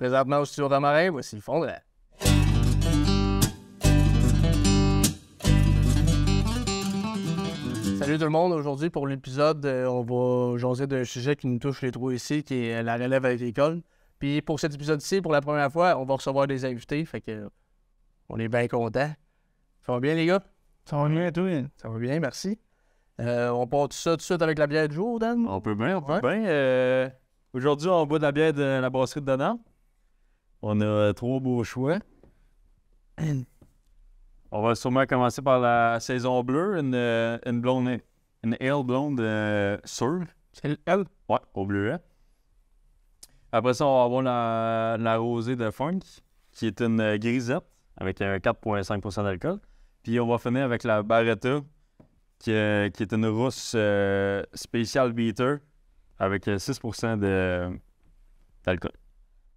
Présentement au studio d'Amarin, voici le fond de la... Salut tout le monde, aujourd'hui pour l'épisode, euh, on va jaser d'un sujet qui nous touche les trois ici, qui est la relève avec l'école. Puis pour cet épisode-ci, pour la première fois, on va recevoir des invités, fait que on est bien contents. Ça va bien les gars? Ça va bien, toi? Ça va bien, merci. Euh, on part tout ça tout de suite avec la bière du jour, Dan? On peut bien, on peut Ouais. bien. Euh, Aujourd'hui, on boit de la bière de la brasserie de Donald. On a euh, trois beaux choix. On va sûrement commencer par la saison bleue, une, euh, une blonde, une ale blonde euh, sûre. C'est elle? Ouais, au bleuet. Après ça, on va avoir la, la rosée de Funk, qui est une euh, grisette avec un 4,5% d'alcool. Puis on va finir avec la Barretta, qui, est- qui est une rousse euh, Special Beater avec euh, 6% de- d'alcool.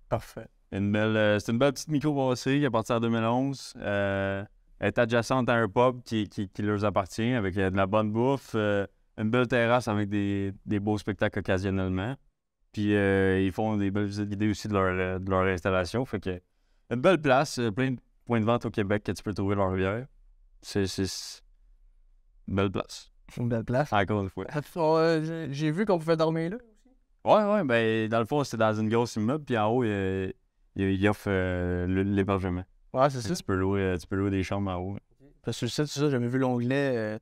Parfait. Une belle, euh, c'est une belle petite microbrasserie qui est partie en 2011. Euh, elle est adjacente à un pub qui, qui, qui leur appartient avec euh, de la bonne bouffe, euh, une belle terrasse avec des, des beaux spectacles occasionnellement. Puis euh, ils font des belles visites guidées aussi de leur, de leur installation. Fait que une belle place, plein de points de vente au Québec que tu peux trouver leur rivière. C'est une belle place. Une belle place. Encore une fois. Euh, j'ai- vu qu'on pouvait dormir là. Ouais, ouais, ben dans le fond, c'est dans une grosse immeuble, puis en haut, il, il, il offre euh, le- l'hébergement. Ouais, c'est ça. Tu peux, louer, euh, tu peux louer des chambres en haut. Parce que sur le site, c'est ça, j'avais vu l'onglet euh,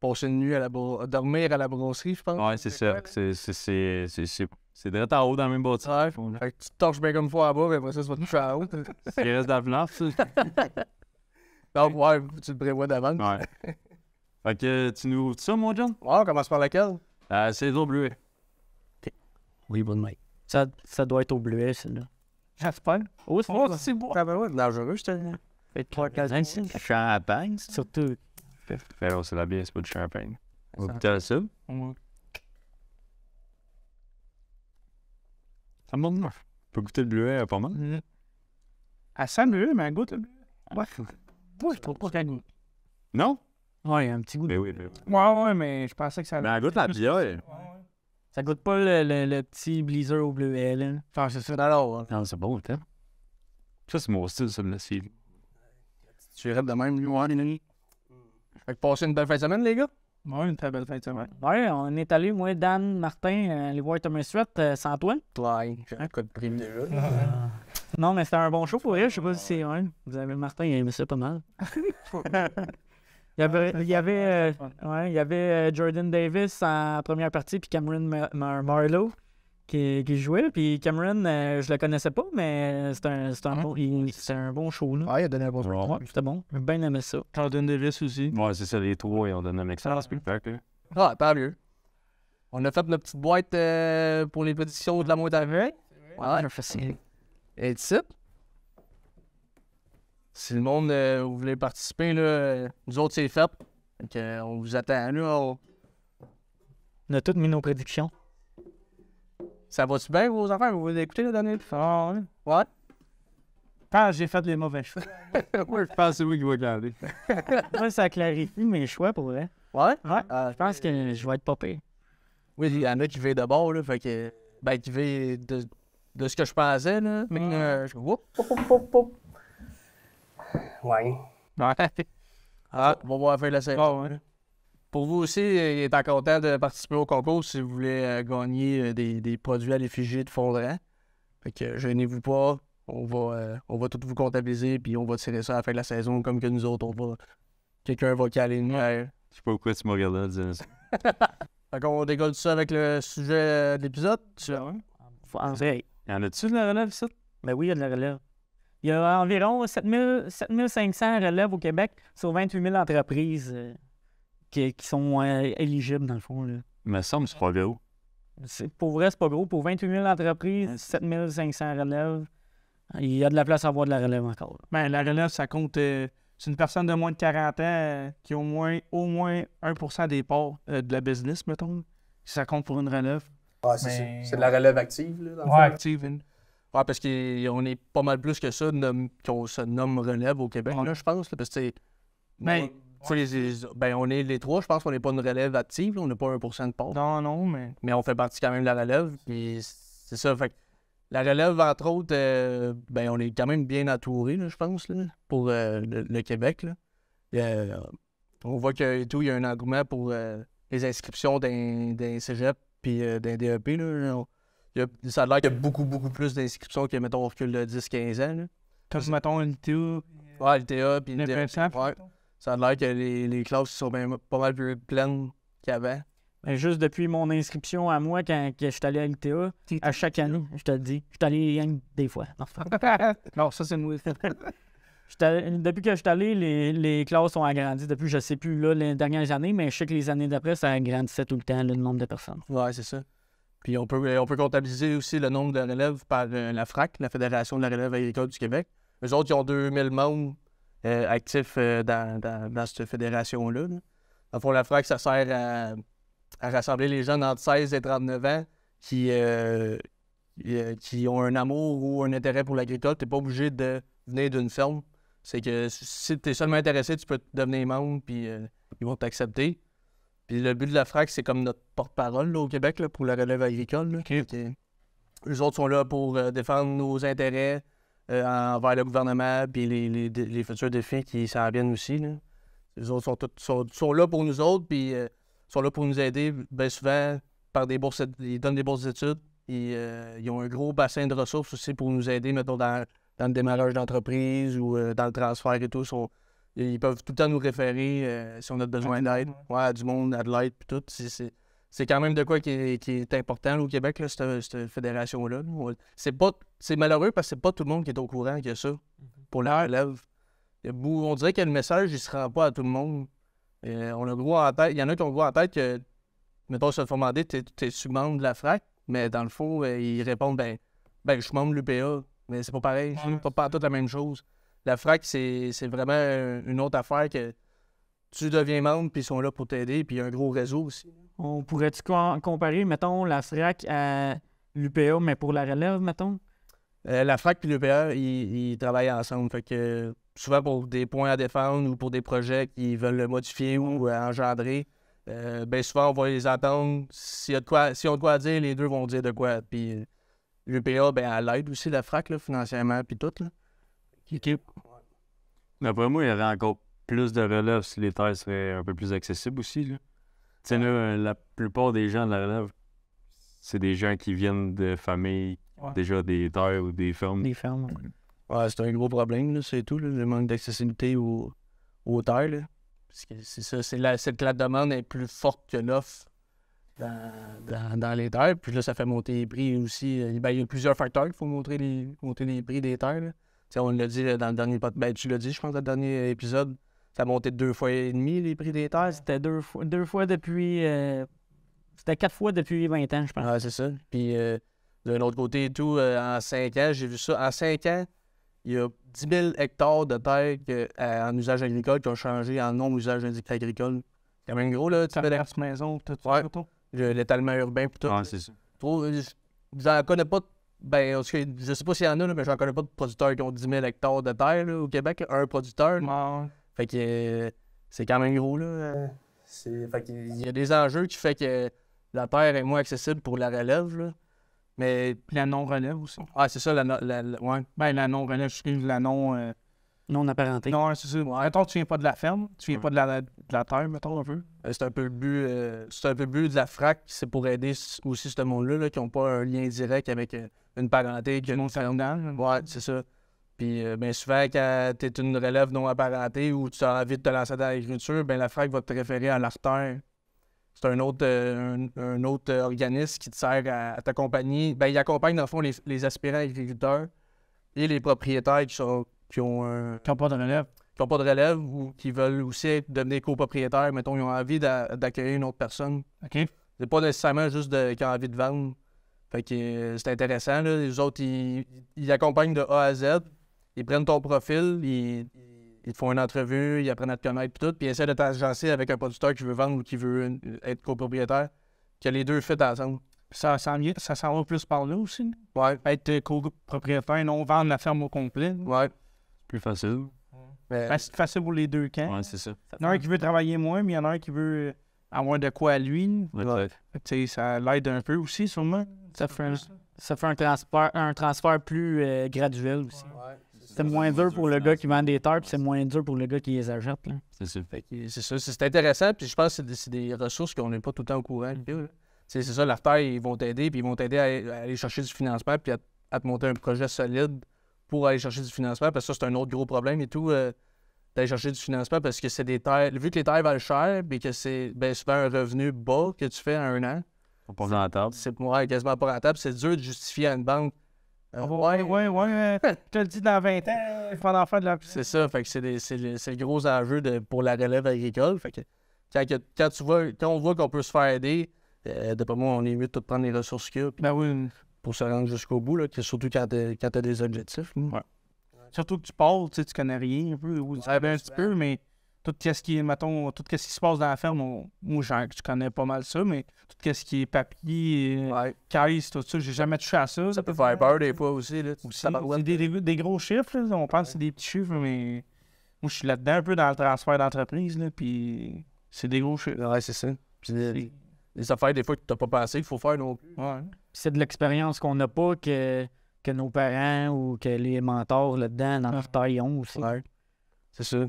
passer une nuit à la dormir à la brasserie, je pense. Ouais, c'est ça. C'est- C'est c'est- c'est- c'est- c'est direct en haut dans le même bâtiment. Ouais, fait que tu te torches bien comme fois à bas, mais après ça, tu vas te toucher à haut. Il reste dans le blanc, ça. Donc, ouais, tu le prévois d'avance. Ouais. Fait que tu nous ouvres ça, mon John? Ouais, on commence par laquelle? Euh, c'est l'eau bleue. Oui, bonne main. Ça, ça doit être au bleuet, celle-là. J'espère. Oh, c'est Oh, c'est beau. Ah, ben ouais, dangereux, je te dis. fait 3 4 ans. Champagne? Surtout. Ben non, c'est la bière, c'est pas du champagne. On va goûter à ça. Ça monte On peut goûter le bleuet euh, pas mal. Elle sent mieux, mais elle goûte. Ouais. Moi, je trouve pas qu'elle goûte. Non? Ouais, un petit goût. Ben oui, ben oui. Ouais, ouais, mais je pensais que ça. Mais elle goûte la bière. Ça goûte pas le, le, le petit blizzard au bleuet, là. Enfin, c'est ça. Alors, hein. Non, c'est bon, t'as. Ça, c'est mon style, ça, me laisse tu irais de même, lui, ouais, les Fait que passez une belle fin de semaine, les gars. Ouais, une très belle fin de semaine. Ouais, on est allé, moi, Dan, Martin, euh, aller voir Thomas Sweat euh, sans toi. Ouais, j'ai un code prime déjà. Non, mais c'était un bon show pour elle. Je sais pas si c'est. Ouais, vous avez Martin, il aimait ça pas mal. Il y avait, il y avait, euh, ouais, il y avait euh, Jordan Davis en première partie, puis Cameron Mar- Mar- Marlowe qui, qui jouait. Puis Cameron, euh, je le connaissais pas, mais c'était un, un, bon, un bon show. Là. Ouais, il a donné un bon Ouais. Ouais, c'était bon. J'ai bien aimé ça. Jordan Davis aussi. Ouais, c'est ça, les trois, ils ont donné un excellent spectacle. Ah, pas mieux. On a fait notre petite boîte euh, pour les pétitions de la montagne. Ouais, facile. Et ici. Si le monde euh, vous voulez participer, là, nous autres, c'est fait. Euh, on vous attend. Là, on- On a toutes mis nos prédictions. Ça va-tu bien, vos enfants? Vous voulez écouter le dernier? Ah, ouais. Quand j'ai fait les mauvais choix. ouais, je pense que c'est lui qui va garder. Ça clarifie mes choix pour vrai. Ouais? Ouais. Ah, Je pense que je vais être pire. Oui, il y en a qui veillent d'abord, là. Fait que. Ben, qui veillent de, de ce que je pensais, là. Mais, euh, je. Whoop, whoop, whoop, whoop, whoop. Ouais. Ouais. Ah, on va voir la fin de la saison. Ouais. Pour vous aussi, il est content de participer au concours si vous voulez euh, gagner euh, des, des produits à l'effigie de Fondran. Fait que euh, gênez-vous pas. On va, euh, on va tout vous comptabiliser puis on va tirer ça à la fin de la saison comme que nous autres, on va. Quelqu'un va caler une. euh, Je sais pas pourquoi tu m'as regardé en disant ça. Fait qu'on décolle tout ça avec le sujet de l'épisode. Tu vrai. Y en a-tu de la relève, ça? Ben oui, il y a de la relève. Il y a environ 7000 7500 relèves au Québec sur 28 000 entreprises euh, qui, qui sont euh, éligibles, dans le fond. Là. Me semble que c'est pas gros. C'est- Pour vrai, c'est pas gros. Pour 28 000 entreprises, 7500 relèves, il y a de la place à avoir de la relève encore. Ben, la relève, ça compte. euh, c'est une personne de moins de 40 ans euh, qui a au moins, au moins 1% des parts euh, de la business, mettons. Ça compte pour une relève. Ouais, c'est Mais- C'est de la relève active, là, dans active. Ouais, parce qu'on est pas mal plus que ça, nom- qu'on se nomme relève au Québec, là, je pense. là, parce que. Ben, les- les- ben, on est les trois, je pense qu'on n'est pas une relève active, là, on n'a pas 1% de part. Non, non, mais. Mais on fait partie quand même de la relève. Puis c'est ça, fait La relève, entre autres, euh, ben, on est quand même bien entouré, là, je pense, là, pour euh, le, le Québec. Euh, on voit que et tout, il y a un engouement pour les inscriptions d'un cégep puis d'un DEP. Là. On- y a- ça a l'air qu'il y a beaucoup, beaucoup plus d'inscriptions que, mettons, on recule de 10-15 ans. Là. T'as, mettons, une TU, Ouais, le TA puis Ouais. Ça a l'air que les, les classes sont bien- pas mal plus pleines qu'avant. Ben, juste depuis mon inscription à moi, quand que je suis allé à l'ITA, à chaque année, je te le dis. Je suis allé rien des fois. Non. non, ça, c'est une depuis que je suis allé, les, les classes ont agrandi. Depuis, je sais plus, là, les dernières années, mais je sais que les années d'après, ça agrandissait tout le temps, le nombre de personnes. Ouais, c'est ça. Puis on peut, on peut comptabiliser aussi le nombre de relèves par euh, la FRAC, la Fédération de la relève agricole du Québec. Eux autres, ils ont 2000 membres euh, actifs euh, dans, cette fédération-là. là. La FRAC, ça sert à, rassembler les jeunes entre 16 et 39 ans qui, qui, ont un amour ou un intérêt pour l'agricole. Tu n'es pas obligé de venir d'une ferme. C'est que si tu es seulement intéressé, tu peux devenir membre, puis ils vont t'accepter. Puis le but de la FRAC, c'est comme notre porte-parole au Québec là, pour la relève agricole. Là. Eux autres sont là pour euh, défendre nos intérêts euh, envers le gouvernement puis les, les, dé- les futurs défis qui s'en viennent aussi. Là. Les autres sont, tous- sont, sont là pour nous autres, puis euh, sont là pour nous aider bien souvent par des bourses. Ils donnent des bourses d'études. Ils, euh, ils ont un gros bassin de ressources aussi pour nous aider, mettons, dans, dans le démarrage d'entreprise ou dans le transfert et tout. Sont- ils peuvent tout le temps nous référer euh, si on a besoin d'aide. Ouais, à du monde, à de l'aide, puis tout. C'est- quand même de quoi qui est, qui est important là, au Québec, là, cette, cette fédération-là. là. On- C'est pas c'est malheureux parce que c'est pas tout le monde qui est au courant que ça pour la relève. Y a on dirait que le message, il se rend pas à tout le monde. Euh, on a gros en tête. Il y en a qui ont gros en tête que, mettons, se font demander, t'es, t'es membre de la FRAC, mais dans le fond, euh, ils répondent, ben, ben, je suis membre de l'UPA. Mais c'est pas pareil, c'est pas, pas tout la même chose. La FRAC, c'est, vraiment une autre affaire que tu deviens membre, puis ils sont là pour t'aider, puis il y a un gros réseau aussi. On pourrait-tu com- comparer, mettons, la FRAC à l'UPA, mais pour la relève, mettons? Euh, la FRAC et l'UPA, ils, ils travaillent ensemble. Fait que souvent pour des points à défendre ou pour des projets qu'ils veulent modifier ou euh, engendrer, euh, ben souvent on va les attendre. S'il y a de quoi, s'ils ont de quoi à dire, les deux vont dire de quoi. Puis euh, l'UPA, ben elle aide aussi la FRAC là, financièrement puis tout. Là. D'après moi, il y aurait encore plus de relève si les terres seraient un peu plus accessibles aussi. Là. Tu sais, là, la plupart des gens de la relève, c'est des gens qui viennent de familles, Ouais. déjà des terres ou des fermes. Les fermes. Ouais, c'est un gros problème, là, c'est tout, là, le manque d'accessibilité aux, aux terres. là. Parce que c'est ça, c'est la, c'est que la demande est plus forte que l'offre dans, dans, dans les terres. Puis là, ça fait monter les prix aussi. Euh, ben, il y a plusieurs facteurs qui font monter les, monter les prix des terres. là. On l'a dit dans le dernier pod- ben, tu l'as dit, je pense, dans le dernier épisode. Ça a monté de deux fois et demi les prix des terres. C'était deux fois, deux fois depuis. euh, C'était quatre fois depuis 20 ans, je pense. Ouais, c'est ça. Puis euh, d'un autre côté et tout, euh, en 5 ans, j'ai vu ça. En 5 ans, il y a 10 000 hectares de terre que- euh, en usage agricole qui ont changé en non-usage agricole. C'est quand même gros, là. Tu maison, tout Ouais. ça. tout. le- l'étalement urbain tout. Ouais, c'est ça. Je- J'en connais pas. Ben, en tout cas, je sais pas s'il y en a, là, mais j'en connais pas de producteurs qui ont 10 000 hectares de terre là, au Québec. Un producteur. Fait que euh, c'est quand même gros, là. euh, c'est- Fait qu'il y a des enjeux qui fait que la terre est moins accessible pour la relève, là. Mais, Puis la non-relève aussi. ah, c'est ça, la, no- la- la- ouais. Ben, la non-relève, je excuse, la non... euh, Non apparenté. Non, c'est ça. Mettons, tu viens pas de la ferme, tu viens pas de la, de la terre, mettons, un peu. Euh, C'est un peu le but, euh, c'est un peu le but de la FRAC, c'est pour aider aussi ce monde-là, là, qui n'ont pas un lien direct avec euh, une parenté. qui Non une ferme. ferme. Ouais, c'est ça. Puis, euh, bien souvent, quand tu es une relève non apparentée ou tu as envie de te lancer dans l'agriculture, ben la FRAC va te référer à l'artère. C'est un autre, euh, un, un autre organisme qui te sert à, à t'accompagner. Ben, il accompagne, dans le fond, les, les aspirants agriculteurs et les propriétaires qui, sont, qui ont un, Qui n'ont pas de relève. qui n'ont pas de relève ou qui veulent aussi être- devenir copropriétaires, mettons, ils ont envie d'a- d'accueillir une autre personne. OK? C'est pas nécessairement juste de, qui ont envie de vendre. Fait que euh, c'est intéressant. Là. Les autres, ils, ils accompagnent de A à Z. Ils prennent ton profil, ils, ils te font une entrevue, ils apprennent à te connaître, puis tout, puis ils essaient de t'agencer avec un producteur qui veut vendre ou qui veut euh, être copropriétaire. Que les deux fit ensemble. Puis ça s'en vient- ça s'en va plus par là aussi. Ouais, Être euh, copropriétaire, non vendre la ferme au complet. ouais. Plus facile. Mais, Ben, c'est facile pour les deux camps. Ouais, c'est ça. Il y en a un qui veut travailler moins, mais il y en a un qui veut avoir de quoi à lui. Ouais, Ouais. Ça l'aide un peu aussi, sûrement. Ça fait un- Ça fait un transfert, un transfert plus euh, graduel aussi. C'est moins dur pour le gars qui vend des tarps, c'est moins dur pour le gars qui les achète. C'est ça, c'est c'est intéressant, puis je pense que c'est des, c'est des ressources qu'on n'est pas tout le temps au courant. C'est c'est ça, l'affaire, ils vont t'aider, puis ils vont t'aider à, à aller chercher du financement, puis à, à te monter un projet solide pour aller chercher du financement, parce que ça, c'est un autre gros problème et tout, euh, d'aller chercher du financement, parce que c'est des terres, vu que les terres valent cher, puis que c'est ben, souvent un revenu bas que tu fais en un an, On passe dans la table. c'est ouais, quasiment pas rentable, c'est dur de justifier à une banque. Euh, Ouais, ouais, ouais. euh, Je te le dis, dans 20 ans, il faut en faire de la C'est ça, fait que c'est, des- c'est le, c'est le gros enjeu de, pour la relève agricole. Fait que quand, que- quand tu vois, quand on voit qu'on peut se faire aider, euh, d'après moi, on est mieux de tout prendre les ressources qu'il y a Ben oui. Pour se rendre jusqu'au bout, là, que surtout quand tu as des objectifs. là. Ouais. Surtout que tu pars, tu sais, tu connais rien un peu, ou tu savais un petit peu, mais tout ce qui est, mettons, tout ce qui se passe dans la ferme, on- moi, genre, je connais pas mal ça, mais tout ce qui est papier, euh, Ouais. caisse, tout ça, j'ai jamais touché à ça. Ça peut faire peur des fois aussi. Là. Aussi, Ça c'est des, des- des gros chiffres, là. on pense que c'est des petits chiffres, mais moi, je suis là-dedans un peu dans le transfert d'entreprise, là, puis c'est des gros chiffres. Ouais, c'est ça. Puis des, des affaires, des fois, que tu n'as pas pensé qu'il faut faire non plus. Ouais. C'est de l'expérience qu'on n'a pas que, que nos parents ou que les mentors là-dedans dans leur taille ont aussi. Ouais. C'est ça.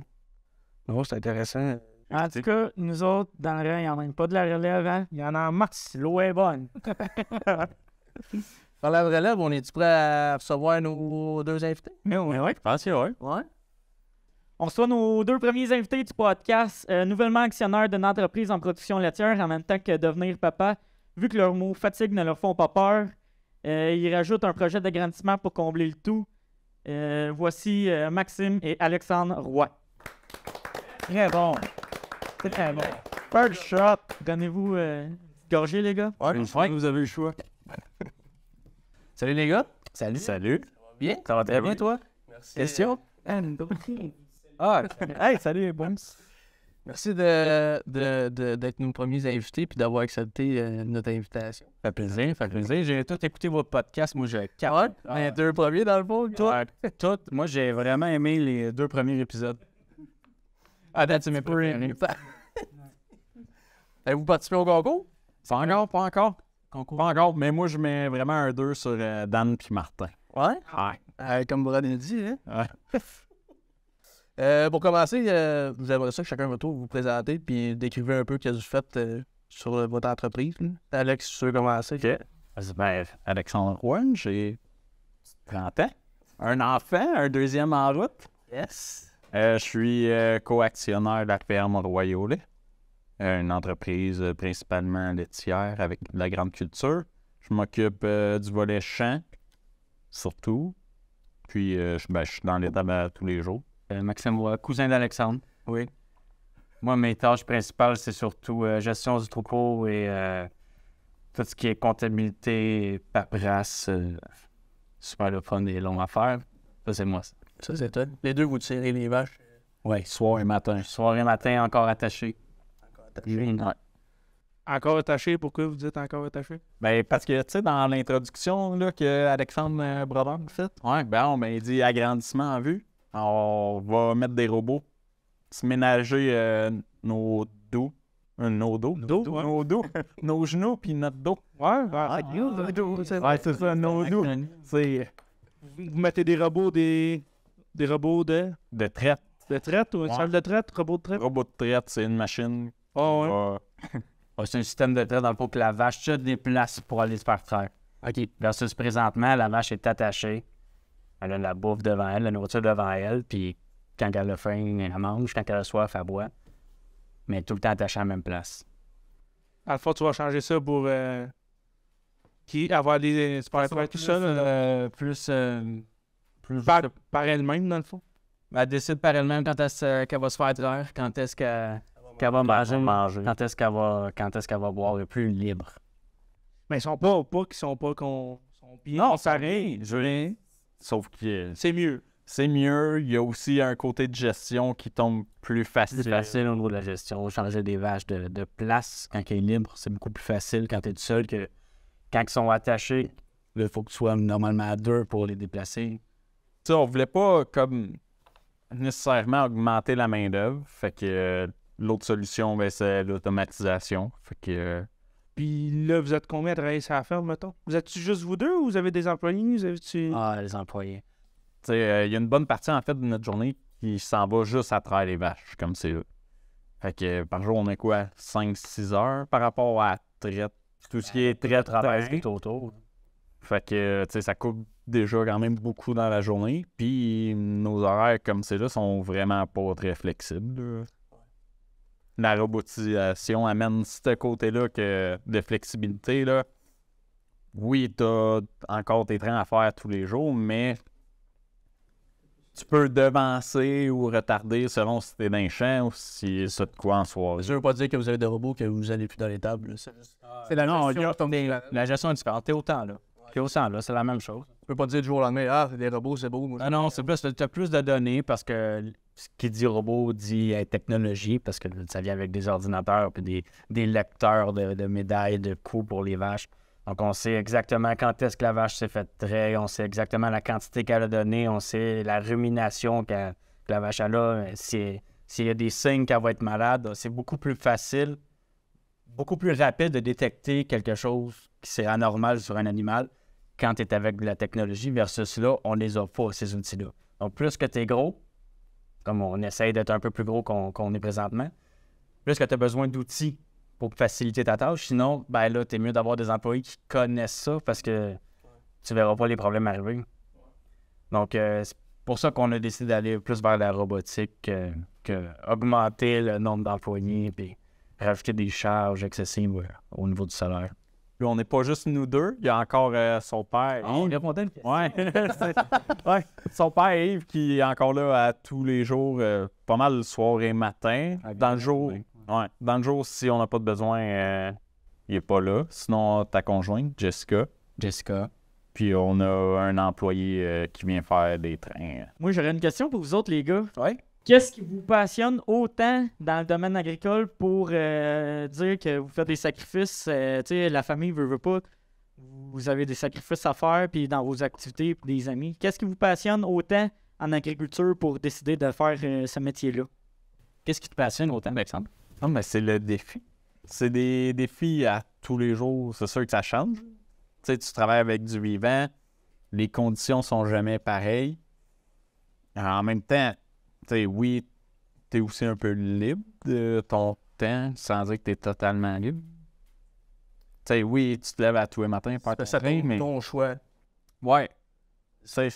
Non, c'est intéressant. En tout cas, nous autres, dans le rang, il n'y en a même pas de la relève. Hein? Il y en a en masse, l'eau est bonne. Dans la relève, on est-tu prêt à recevoir nos deux invités? Mais ouais. Je pense que ouais. Ouais. On reçoit nos deux premiers invités du podcast, euh, nouvellement actionnaires d'une entreprise en production laitière en même temps que devenir papa. Vu que leurs mots fatigue ne leur font pas peur, euh, ils rajoutent un projet d'agrandissement pour combler le tout. Euh, voici euh, Maxime et Alexandre Roy. Très bon. C'est très bon. First shot. Donnez-vous euh, une petite gorgée, les gars. Ouais. Une fois que vous avez le choix. Salut les gars. Salut. Salut. Bien? Ça va très bien, toi? Merci. Question? Ah, hey, salut, bon. Merci de, de, de- d'être nos premiers invités puis d'avoir accepté euh, notre invitation. Ça fait plaisir, ça fait plaisir. J'ai tout écouté votre podcast. Moi, j'ai Ouais? Les deux premiers dans le fond, toi? Tout. Moi, j'ai vraiment aimé les deux premiers épisodes. Ah, tu m'as pas Avez-vous participé au concours? Pas encore, pas encore. Pas encore, mais moi, je mets vraiment un 2 sur euh, Dan puis Martin. Ouais? Ouais. Euh, comme Brad a dit, hein? Ouais. Euh, pour commencer, euh, vous aimeriez ça que chacun votre tour vous présenter puis décrivez un peu ce que vous faites euh, sur votre entreprise. là. Alex, tu veux commencer? OK. Ben, Alexandre Roy, j'ai 30 ans. Un enfant, un deuxième en route. Yes. Je suis co-actionnaire de la ferme Royaulet, Euh, une entreprise principalement laitière avec de la grande culture. Je m'occupe du volet champ, surtout. Puis, je, ben, je suis dans l'état tous les jours. Euh, Maxime Roy, cousin d'Alexandre. Oui. Moi, mes tâches principales, c'est surtout euh, gestion du troupeau et euh, tout ce qui est comptabilité, paperasse. euh, super le fun et long à faire. Ça, c'est moi. ça. Ça, c'est toi. Les deux, vous tirez les vaches. Oui, soir et matin. Soirée, matin, encore attaché. Ouais. Encore attaché, pourquoi vous dites encore attaché? Ben, parce que, tu sais, dans l'introduction là, que Alexandre Brodeur fait, ouais, ben, on, ben, il dit agrandissement en vue. On va mettre des robots, se ménager euh, nos dos. euh, nos dos? Dos, ouais. Nos dos. nos genoux, puis notre dos. Ouais, ouais. Ah, Ouais, c'est ça, nos dos. C'est Vous mettez des robots, des, des robots de, de traite. de traite ou une Ouais. salle de traite, robot de traite? Robot de traite, c'est une machine. Ah ouais. va- Ouais, c'est un système de trait dans le fond que la vache se déplace pour aller se faire traire. OK. Versus présentement, la vache est attachée. Elle a de la bouffe devant elle, la nourriture devant elle, puis quand elle a faim, elle mange, quand elle a soif, elle boit. Mais tout le temps attachée à la même place. À la fois, tu vas changer ça pour euh, qui? Avoir des super traite tout ça, là, euh, plus, euh, plus par, par elle-même, dans le fond? Elle décide par elle-même quand est-ce qu'elle va se faire traire, quand est-ce qu'elle va manger, manger. quand est-ce qu'elle va, quand est-ce qu'elle va boire, elle est plus libre. Mais ils sont pas, pas qu'ils sont pas qu'on sont bien. Non, ça rien. Je rien. Sauf que C'est mieux. c'est mieux. Il y a aussi un côté de gestion qui tombe plus facile. C'est facile au niveau de la gestion. Changer des vaches de, de place quand elle est libre, c'est beaucoup plus facile quand tu es tout seul que quand ils sont attachés. Il faut que tu sois normalement à deux pour les déplacer. Tu sais, on voulait pas comme nécessairement augmenter la main-d'œuvre. Fait que euh, l'autre solution, ben, c'est l'automatisation. Fait que euh, Puis là, vous êtes combien à travailler sur la ferme, mettons? Vous êtes juste vous deux ou vous avez des employés? Vous avez-tu... Ah, les employés. Tu sais, euh, il y a une bonne partie, en fait, de notre journée qui s'en va juste à travers les vaches, comme c'est là. Fait que euh, par jour, on a quoi? 5-6 heures par rapport à traite. Tout ce qui est traite, travail tout autour. Fait que, tu sais, ça coupe déjà quand même beaucoup dans la journée. Puis nos horaires, comme c'est là, sont vraiment pas très flexibles. La robotisation amène ce côté-là que de flexibilité, là. Oui, t'as encore tes trains à faire tous les jours, mais tu peux devancer ou retarder selon si t'es dans les champs ou si c'est de quoi en soirée. Je veux pas dire que vous avez des robots que vous allez plus dans les tables. C'est juste- C'est la, non, gestion a- la gestion est différente. T'es autant là. Là, c'est la même chose. Tu peux pas dire du jour au lendemain, ah, c'est des robots, c'est beau. Moi, Ah non, c'est plus, t'as plus de données parce que ce qui dit robot dit euh, technologie parce que ça vient avec des ordinateurs puis des, des lecteurs de, de médailles, de coups pour les vaches. Donc, on sait exactement quand est-ce que la vache s'est faite traiter, on sait exactement la quantité qu'elle a donnée, on sait la rumination que la vache a là, euh, si- s'il y a des signes qu'elle va être malade. C'est beaucoup plus facile, beaucoup plus rapide de détecter quelque chose qui c'est anormal sur un animal quand tu es avec de la technologie versus là, on les a pas, ces outils-là. Donc, plus que tu es gros, comme on essaye d'être un peu plus gros qu'on est présentement, plus que tu as besoin d'outils pour faciliter ta tâche. Sinon, ben là, tu es mieux d'avoir des employés qui connaissent ça parce que tu verras pas les problèmes arriver. Donc, euh, c'est pour ça qu'on a décidé d'aller plus vers la robotique que, que augmenter le nombre d'employés puis rajouter des charges excessives euh, au niveau du salaire. Puis on n'est pas juste nous deux, il y a encore euh, son père. Yves. répondait une question. Ouais. Ouais. Son père Yves qui est encore là à tous les jours, euh, pas mal le soir et matin. Dans le jour, ouais. Dans le jour, si on n'a pas de besoin, euh, il est pas là. Sinon, ta conjointe, Jessica. Jessica. Puis on a un employé qui vient faire des trains. Moi, j'aurais une question pour vous autres, les gars. Ouais. Qu'est-ce qui vous passionne autant dans le domaine agricole pour euh, dire que vous faites des sacrifices? euh, tu sais, la famille veut, veut pas. Vous avez des sacrifices à faire, puis dans vos activités, puis des amis. Qu'est-ce qui vous passionne autant en agriculture pour décider de faire euh, ce métier-là? Qu'est-ce qui te passionne autant, Alexandre? Non, mais c'est le défi. C'est des défis à tous les jours. C'est sûr que ça change. Tu sais, tu travailles avec du vivant. Les conditions sont jamais pareilles. En même temps, sais, oui, tu es aussi un peu libre de ton temps sans dire que tu es totalement libre. Tu sais, oui, tu te lèves à tous les matins faire ton ça ton, mais... ton choix. Ouais, c'est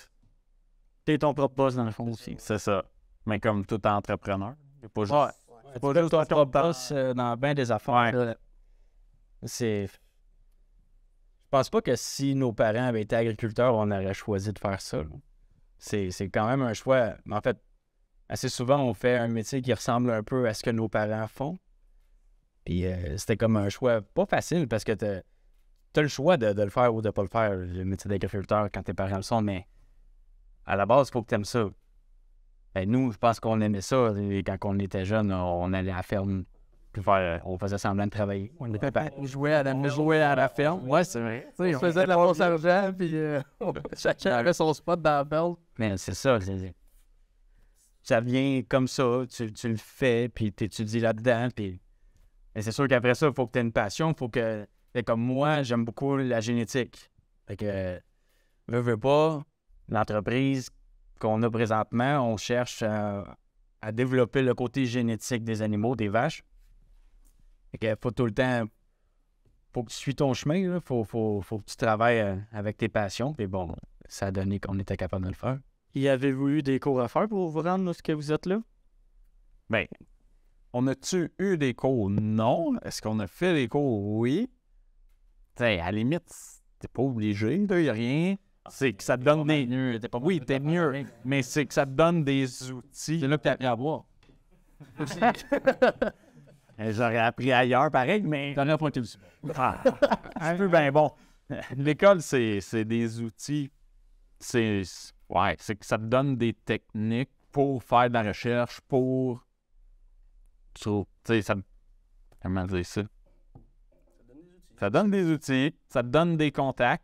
T'es ton propre boss dans le fond aussi. c'est ça. Mais comme tout entrepreneur, a pas juste... Ouais. C'est pas juste ton propre boss euh, dans bien des affaires. C'est. Je pense pas que si nos parents avaient été agriculteurs, on aurait choisi de faire ça. C'est c'est quand même un choix. Mais En fait, assez souvent, on fait un métier qui ressemble un peu à ce que nos parents font. Puis euh, c'était comme un choix pas facile parce que t'as as le choix de, de le faire ou de pas le faire, le métier d'agriculteur, quand tes parents le sont, mais à la base, il faut que tu aimes ça. Ben, nous, je pense qu'on aimait ça. Et quand on était jeune, on allait à la ferme. Puis faire, on faisait semblant de travailler. On était pas- On jouait à la, on jouait à la ferme. Ouais, c'est vrai. On faisait de la force argent, puis euh, chacun avait son spot dans la ferme. Mais c'est ça. Ça vient comme ça. Tu, tu le fais, puis tu étudies là-dedans. Puis... Et c'est sûr qu'après ça, il faut que tu aies une passion. faut que. comme moi, j'aime beaucoup la génétique. Fait que, veux, veux pas, l'entreprise qu'on a présentement, on cherche à, à développer le côté génétique des animaux, des vaches. Fait que faut tout le temps. Faut que tu suis ton chemin, là. Faut, faut, faut que tu travailles euh, avec tes passions. Puis bon, ça a donné qu'on était capable de le faire. Y avez-vous eu des cours à faire pour vous rendre où ce que vous êtes là? Ben, on a-tu eu des cours? Non. Est-ce qu'on a fait des cours? Oui. Tu sais, à la limite, t'es pas obligé, là, y a rien. C'est que ça te donne des... Oui, t'es mieux, mais c'est que ça te donne des outils. C'est là que tu as appris à boire. Euh, J'aurais appris ailleurs, pareil, mais... T'en as pointé aussi. Ah, un peu ben bon. L'école, c'est c'est des outils. C'est... Ouais, c'est que ça te donne des techniques pour faire de la recherche, pour... Tu sais, ça... Comment dire ça? Ça donne des outils, ça te donne des contacts.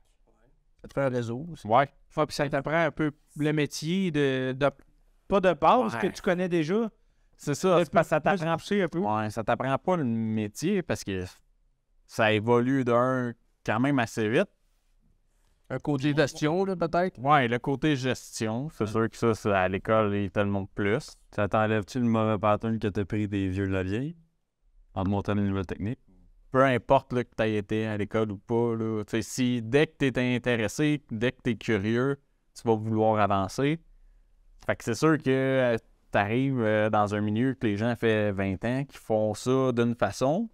Ça te fait un réseau aussi. Ouais. Ouais, puis ça t'apprend un peu le métier de, de- pas de base Ouais. que tu connais déjà. C'est ça. c'est parce que ça t'apprend poussé un peu. Ouais, ça t'apprend pas le métier parce que ça évolue d'un quand même assez vite. Un côté gestion, là, peut-être? Ouais, le côté gestion, c'est sûr que ça, c'est à l'école, il tellement plus. Ça t'enlève-tu le mauvais pattern que t'as pris des vieux vieille en te montrant des nouvelles techniques? Peu importe là, que t'as été à l'école ou pas, là, tu sais, si dès que t'es intéressé, dès que t'es curieux, tu vas vouloir avancer. Fait que c'est sûr que euh, t'arrives euh, dans un milieu que les gens fait 20 ans qui font ça d'une façon.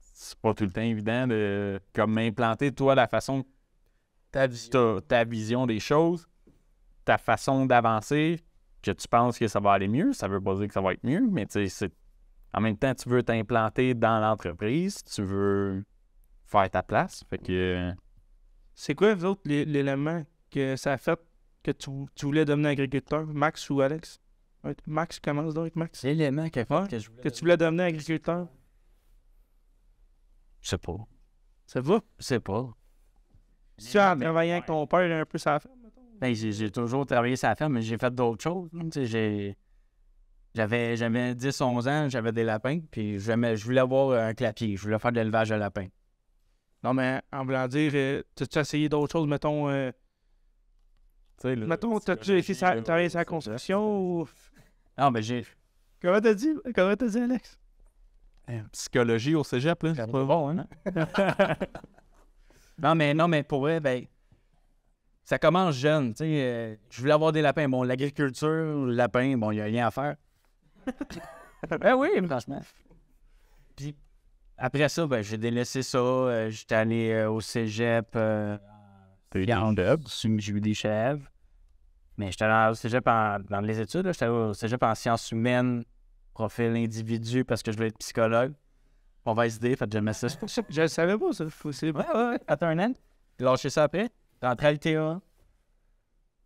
C'est pas tout le temps évident de comme implanter toi la façon Ta vision. ta, ta vision des choses, ta façon d'avancer, que tu penses que ça va aller mieux. Ça veut pas dire que ça va être mieux, mais tu sais, c'est- en même temps, tu veux t'implanter dans l'entreprise, tu veux faire ta place. Fait que C'est quoi, vous autres, l'é- l'élément que ça a fait que tu, tu voulais devenir agriculteur, Max ou Alex? Max, commence donc avec Max. L'élément que, Ouais, que je voulais. Que tu voulais devenir agriculteur? Je sais pas. Ça va? Je sais pas. Si en travaillant avec ton père un peu ça fait. Ben, j'ai j'ai toujours travaillé sur la ferme, mais j'ai fait d'autres choses. hein. Tu j'ai- J'avais j'avais 10, 11 ans, j'avais des lapins, puis je voulais avoir un clapier, je voulais faire de l'élevage de lapins. Non, mais en voulant dire, euh, t'as-tu essayé d'autres choses, mettons, euh, tu mettons, t'as-tu été sa- travaillé sur la construction ou... Non, mais j'ai. Comment t'as dit? Comment t'as dit, Alex? psychologie au cégep, là. C'est pas bon, hein? non, mais non, mais pour vrai, ben. Ça commence jeune, tu sais. euh, je voulais avoir des lapins. Bon, l'agriculture, le lapin, bon, il n'y a rien à faire. ben oui, franchement. Puis après ça, ben, j'ai délaissé ça. euh, J'étais allé euh, au cégep. Euh, eu J'ai eu des chèvres. Mais j'étais allé au cégep en- dans les études. J'étais allé au cégep en sciences humaines, profil individu, parce que je voulais être psychologue. Mauvaise idée, fait que j'aimais ça. Je le savais pas, ça. C'est- Ouais, ouais. Attends un an. Lâché ça après. Rentré à l'ITA.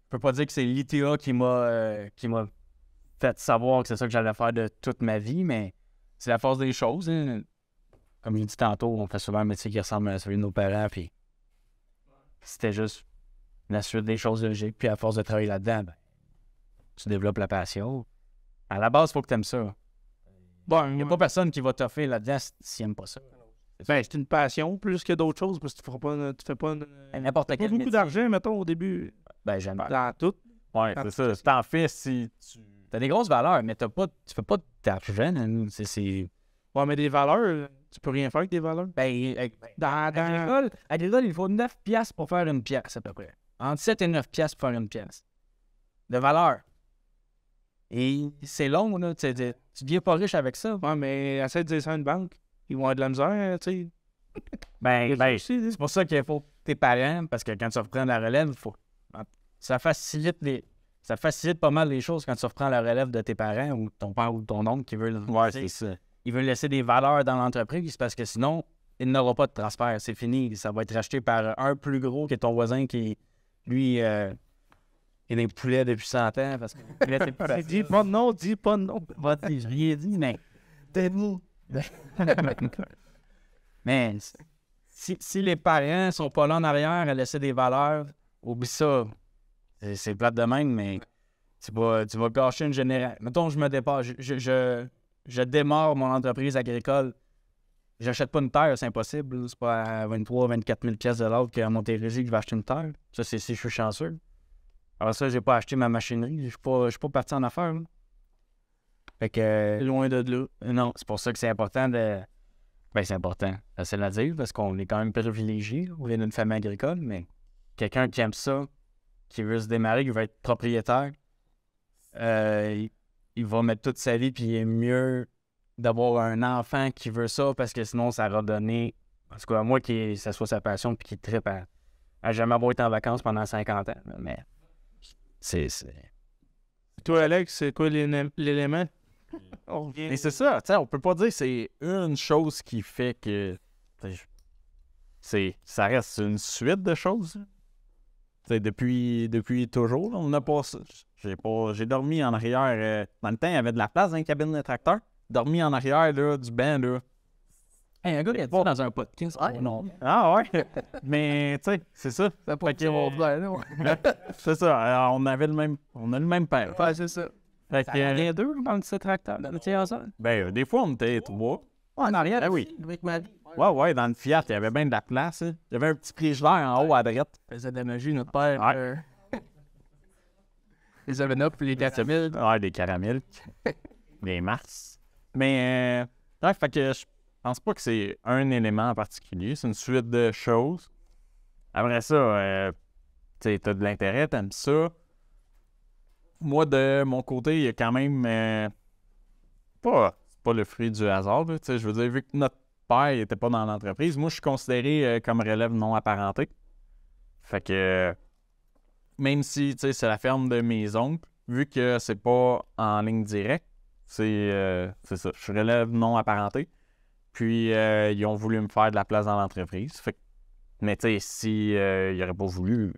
Je peux pas dire que c'est l'ITA qui m'a euh, qui m'a fait savoir que c'est ça que j'allais faire de toute ma vie, mais c'est la force des choses. hein. Comme je l'ai dit tantôt, on fait souvent un métier qui ressemble à celui de nos parents, puis c'était juste la suite des choses logiques. Puis à force de travailler là-dedans, ben, tu développes la passion. À la base, il faut que tu aimes ça. Bon, Il n'y a pas personne qui va t'offrir là-dedans si- s'il n'aime pas ça. ben, c'est une passion plus que d'autres choses, parce que tu feras pas, tu fais pas, une- N'importe quel beaucoup d'argent, mettons, au début, Ben, j'aime. dans tout. Ouais, c'est tu- ça. T'en fais si tu. T'as des grosses valeurs, mais t'as pas, tu fais pas d'argent. C'est. Ouais, mais des valeurs, tu peux rien faire avec des valeurs. Ben, ben, Dans, dans... agricole, agricole, il faut 9 piastres pour faire une pièce, à peu près. Entre 7 et 9 piastres pour faire une pièce. De valeur. Et c'est long, là. Tu, deviens pas riche avec ça. Ouais, mais essaie de dire ça à une banque. Ils vont avoir de la misère, tu sais. Ben, ben, c'est pour ça qu'il faut tes parents, parce que quand tu reprends la relève, faut... ça facilite les... Ça facilite pas mal les choses quand tu reprends la relève de tes parents ou ton père ou ton oncle qui veut Ouais, c'est ça. il veut laisser des valeurs dans l'entreprise parce que sinon, il n'aura pas de transfert. C'est fini. Ça va être racheté par un plus gros que ton voisin qui, lui, euh, il est des poulets depuis 100 ans parce que les poulets, c'est. Dis pas de nom, dis pas de nom. Va dire, j'ai rien dit, mais. mais si, si les parents sont pas là en arrière à laisser des valeurs, oublie ça. C'est, c'est plate de même, mais tu vas, tu vas gâcher une génération. Mettons, je me dépasse. Je, je, je, je démarre mon entreprise agricole. J'achète pas une terre, c'est impossible. C'est pas à 23 24 000 pièces de l'autre qu'à Montérégie que je vais acheter une terre. Ça, c'est si je suis chanceux. Alors ça, j'ai pas acheté ma machinerie. Je suis pas, pas parti en affaires. là. Fait que... euh, Loin de là. non, c'est pour ça que c'est important de. Ben, c'est important. C'est à dire parce qu'on est quand même privilégié. On vient d'une famille agricole, mais quelqu'un qui aime ça, qui veut se démarrer, qui veut être propriétaire, euh, il, il va mettre toute sa vie, puis il est mieux d'avoir un enfant qui veut ça parce que sinon, ça va donner. En tout cas, moi, qui ça soit sa passion, puis qui tripe à, à jamais avoir été en vacances pendant 50 ans. Mais c'est. c'est- Toi, Alex, c'est quoi l'élé- l'élément? On revient. Et c'est ça, tu sais, on peut pas dire que c'est une chose qui fait que. C'est, ça reste une suite de choses. hein. Tu sais, depuis, depuis toujours, là, on n'a pas ça. J'ai pas. J'ai dormi en arrière. euh, dans le temps, il y avait de la place dans la cabine de tracteur. Dormi en arrière là, du banc là. Hey, un gars qui a dit ça dans un podcast. Oh, non. Ah ouais! Mais tu sais, c'est ça. Ça pas Fait que, euh, ouais. C'est ça. alors, on avait le même. On a le même père. Ouais, c'est ça. Fait que, euh, rien deux dans ce tracteur. Tu sais, ça? ben, euh, des fois, on était trois. en arrière. Ben oui. Avec Marie. Ouais, ouais, dans le Fiat, il y avait bien de la place. hein. Il y avait un petit frigidaire en haut à droite. faisait de la magie, notre père. Ouais. euh, les 7-Up puis les 4000. Ouais, des caramels. des Mars. Mais, euh, ouais, fait que je pense pas que c'est un élément en particulier. C'est une suite de choses. Après ça, euh, tu t'as de l'intérêt, t'aimes ça. Moi, de mon côté, il y a quand même. euh, pas, pas le fruit du hasard. Je veux dire, vu que notre père n'était pas dans l'entreprise, moi, je suis considéré euh, comme relève non apparenté. Fait que. même si, c'est la ferme de mes oncles, vu que c'est pas en ligne directe, c'est euh, c'est ça. Je relève non apparenté. Puis, euh, ils ont voulu me faire de la place dans l'entreprise. Fait que- mais, tu sais, si euh, ils n'auraient pas voulu,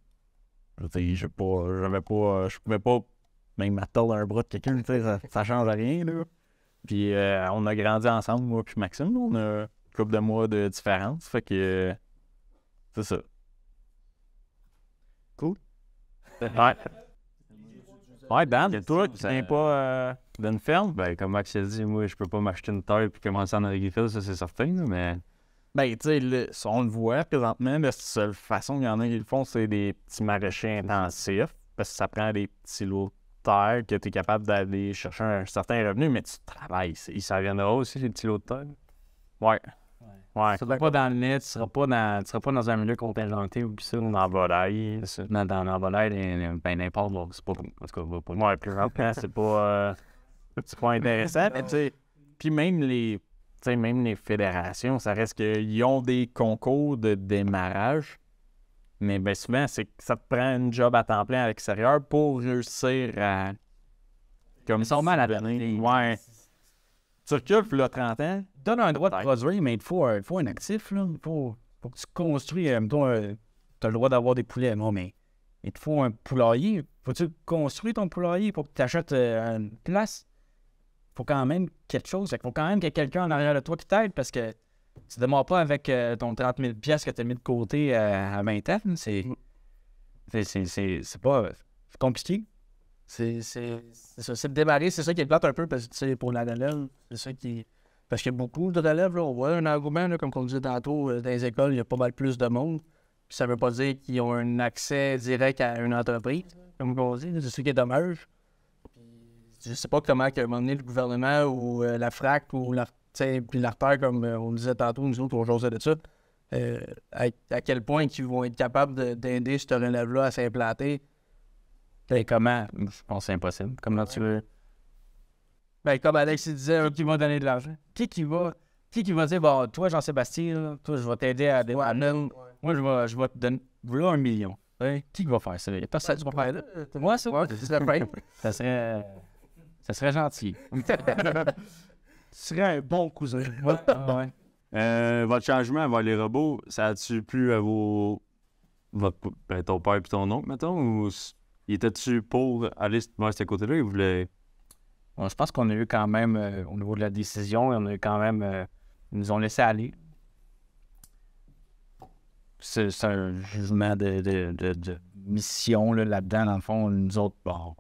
dire, je pas, j'avais pas, euh, je pouvais pas même m'attendre un bras de quelqu'un, tu sais, ça, ça change rien, là. Puis, euh, on a grandi ensemble, moi puis Maxime, là. on a une couple de mois de différence. Fait que, euh, c'est ça. Cool. Ouais. Ouais, Dan, toi, tu viens pas d'une ferme? Ben, comme Max a dit, moi, je peux pas m'acheter une terre puis commencer en agriculture, ça c'est certain, là, mais Ben, tu sais, ça, on le voit présentement, la seule façon qu'il y en a qui le font, c'est des petits maraîchers intensifs, parce que ça prend des petits lots de terre que tu es capable d'aller chercher un certain revenu, mais tu travailles. c'est- il s'en viendra aussi, les petits lots de terre. Ouais. Ouais. Ouais. Tu seras pas dans le net, tu seras pas dans, tu seras pas dans un milieu contingenté ou ça, ou dans la volaille. Dans, dans la volaille, ben n'importe, c'est pas, en tout cas, va pas ouais, plus rapide, c'est pas, euh, c'est pas intéressant, mais tu sais, puis même les, tu sais, même les fédérations, ça reste qu'ils ont des concours de démarrage, mais ben souvent, c'est que ça te prend une job à temps plein à l'extérieur pour réussir à, comme sont mal subvenir. Ouais. Tu recules, puis là, 30 ans, donne un droit de produire, mais il te faut, faut un actif. Là. Il faut, faut que tu construis. Euh, mettons, euh, tu as le droit d'avoir des poulets, non, mais il te faut un poulailler. Faut-tu construire ton poulailler pour que tu achètes euh, une place? Il faut quand même quelque chose. Il faut quand même qu'il y ait quelqu'un en arrière de toi qui t'aide parce que tu ne démarres pas avec euh, ton 30 000 pièces que tu as mis de côté euh, à 20 ans. C'est c'est- c'est- pas compliqué. C'est ça. C'est démarrer, c'est ça qui est plate un peu parce que tu sais, pour la relève, c'est ça qui. Parce qu'il y a beaucoup de relèves, là. On voit un engouement, là, comme on le disait tantôt, euh, dans les écoles, il y a pas mal plus de monde. Puis ça veut pas dire qu'ils ont un accès direct à une entreprise, comme on dit. C'est ça qui est dommage. Je sais pas comment, un moment donné, le gouvernement ou euh, la FRAC ou l'Ar- tu sais, puis l'Artère, comme euh, on disait tantôt, nous autres, on jasait de ça, euh, à, à quel point ils vont être capables de- d'aider cette relève-là à s'implanter? Et comment? Je pense que c'est impossible. Comment tu veux. Ben, comme Alex disait, un qui va donner de l'argent? Qui qui va, qui qui va dire, bon, toi, Jean-Sébastien, toi, je vais t'aider à... à- à- moi, je vais, je vais te donner voilà un million. Qui qui va faire ça? Il y a personne qui va faire ça. Moi, ça, Ouais, ça serait... Ça serait gentil. Tu serais un bon cousin. Ah, ouais. Euh, votre changement vers les robots, ça a-tu plu à vos. Votre, ben, ton père et ton oncle, mettons, ou il était-tu pour aller vers ce côté-là? Il voulait? Bon, je pense qu'on a eu quand même, euh, au niveau de la décision, on a eu quand même... euh, ils nous ont laissé aller. C'est c'est un jugement de, de, de- de mission là, là-dedans. Dans le fond, nous autres, bon,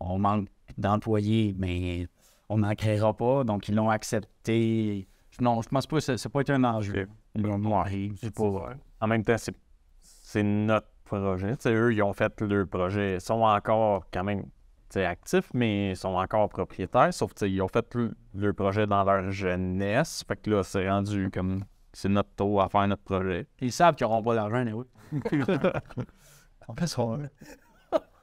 on manque d'employés, mais on n'en créera pas. Donc, ils l'ont accepté. Non, je pense pas que ça n'a pas été un enjeu. Ils l'ont pas... En même temps, c'est, c'est notre projet. Tu sais, eux, ils ont fait leur projet. Ils sont encore quand même actifs, mais ils sont encore propriétaires. Sauf qu'ils ont fait le- leur projet dans leur jeunesse. Fait que là, c'est rendu comme. C'est notre tour à faire notre projet. Ils savent qu'ils n'auront pas d'argent, mais oui. En fait, ça,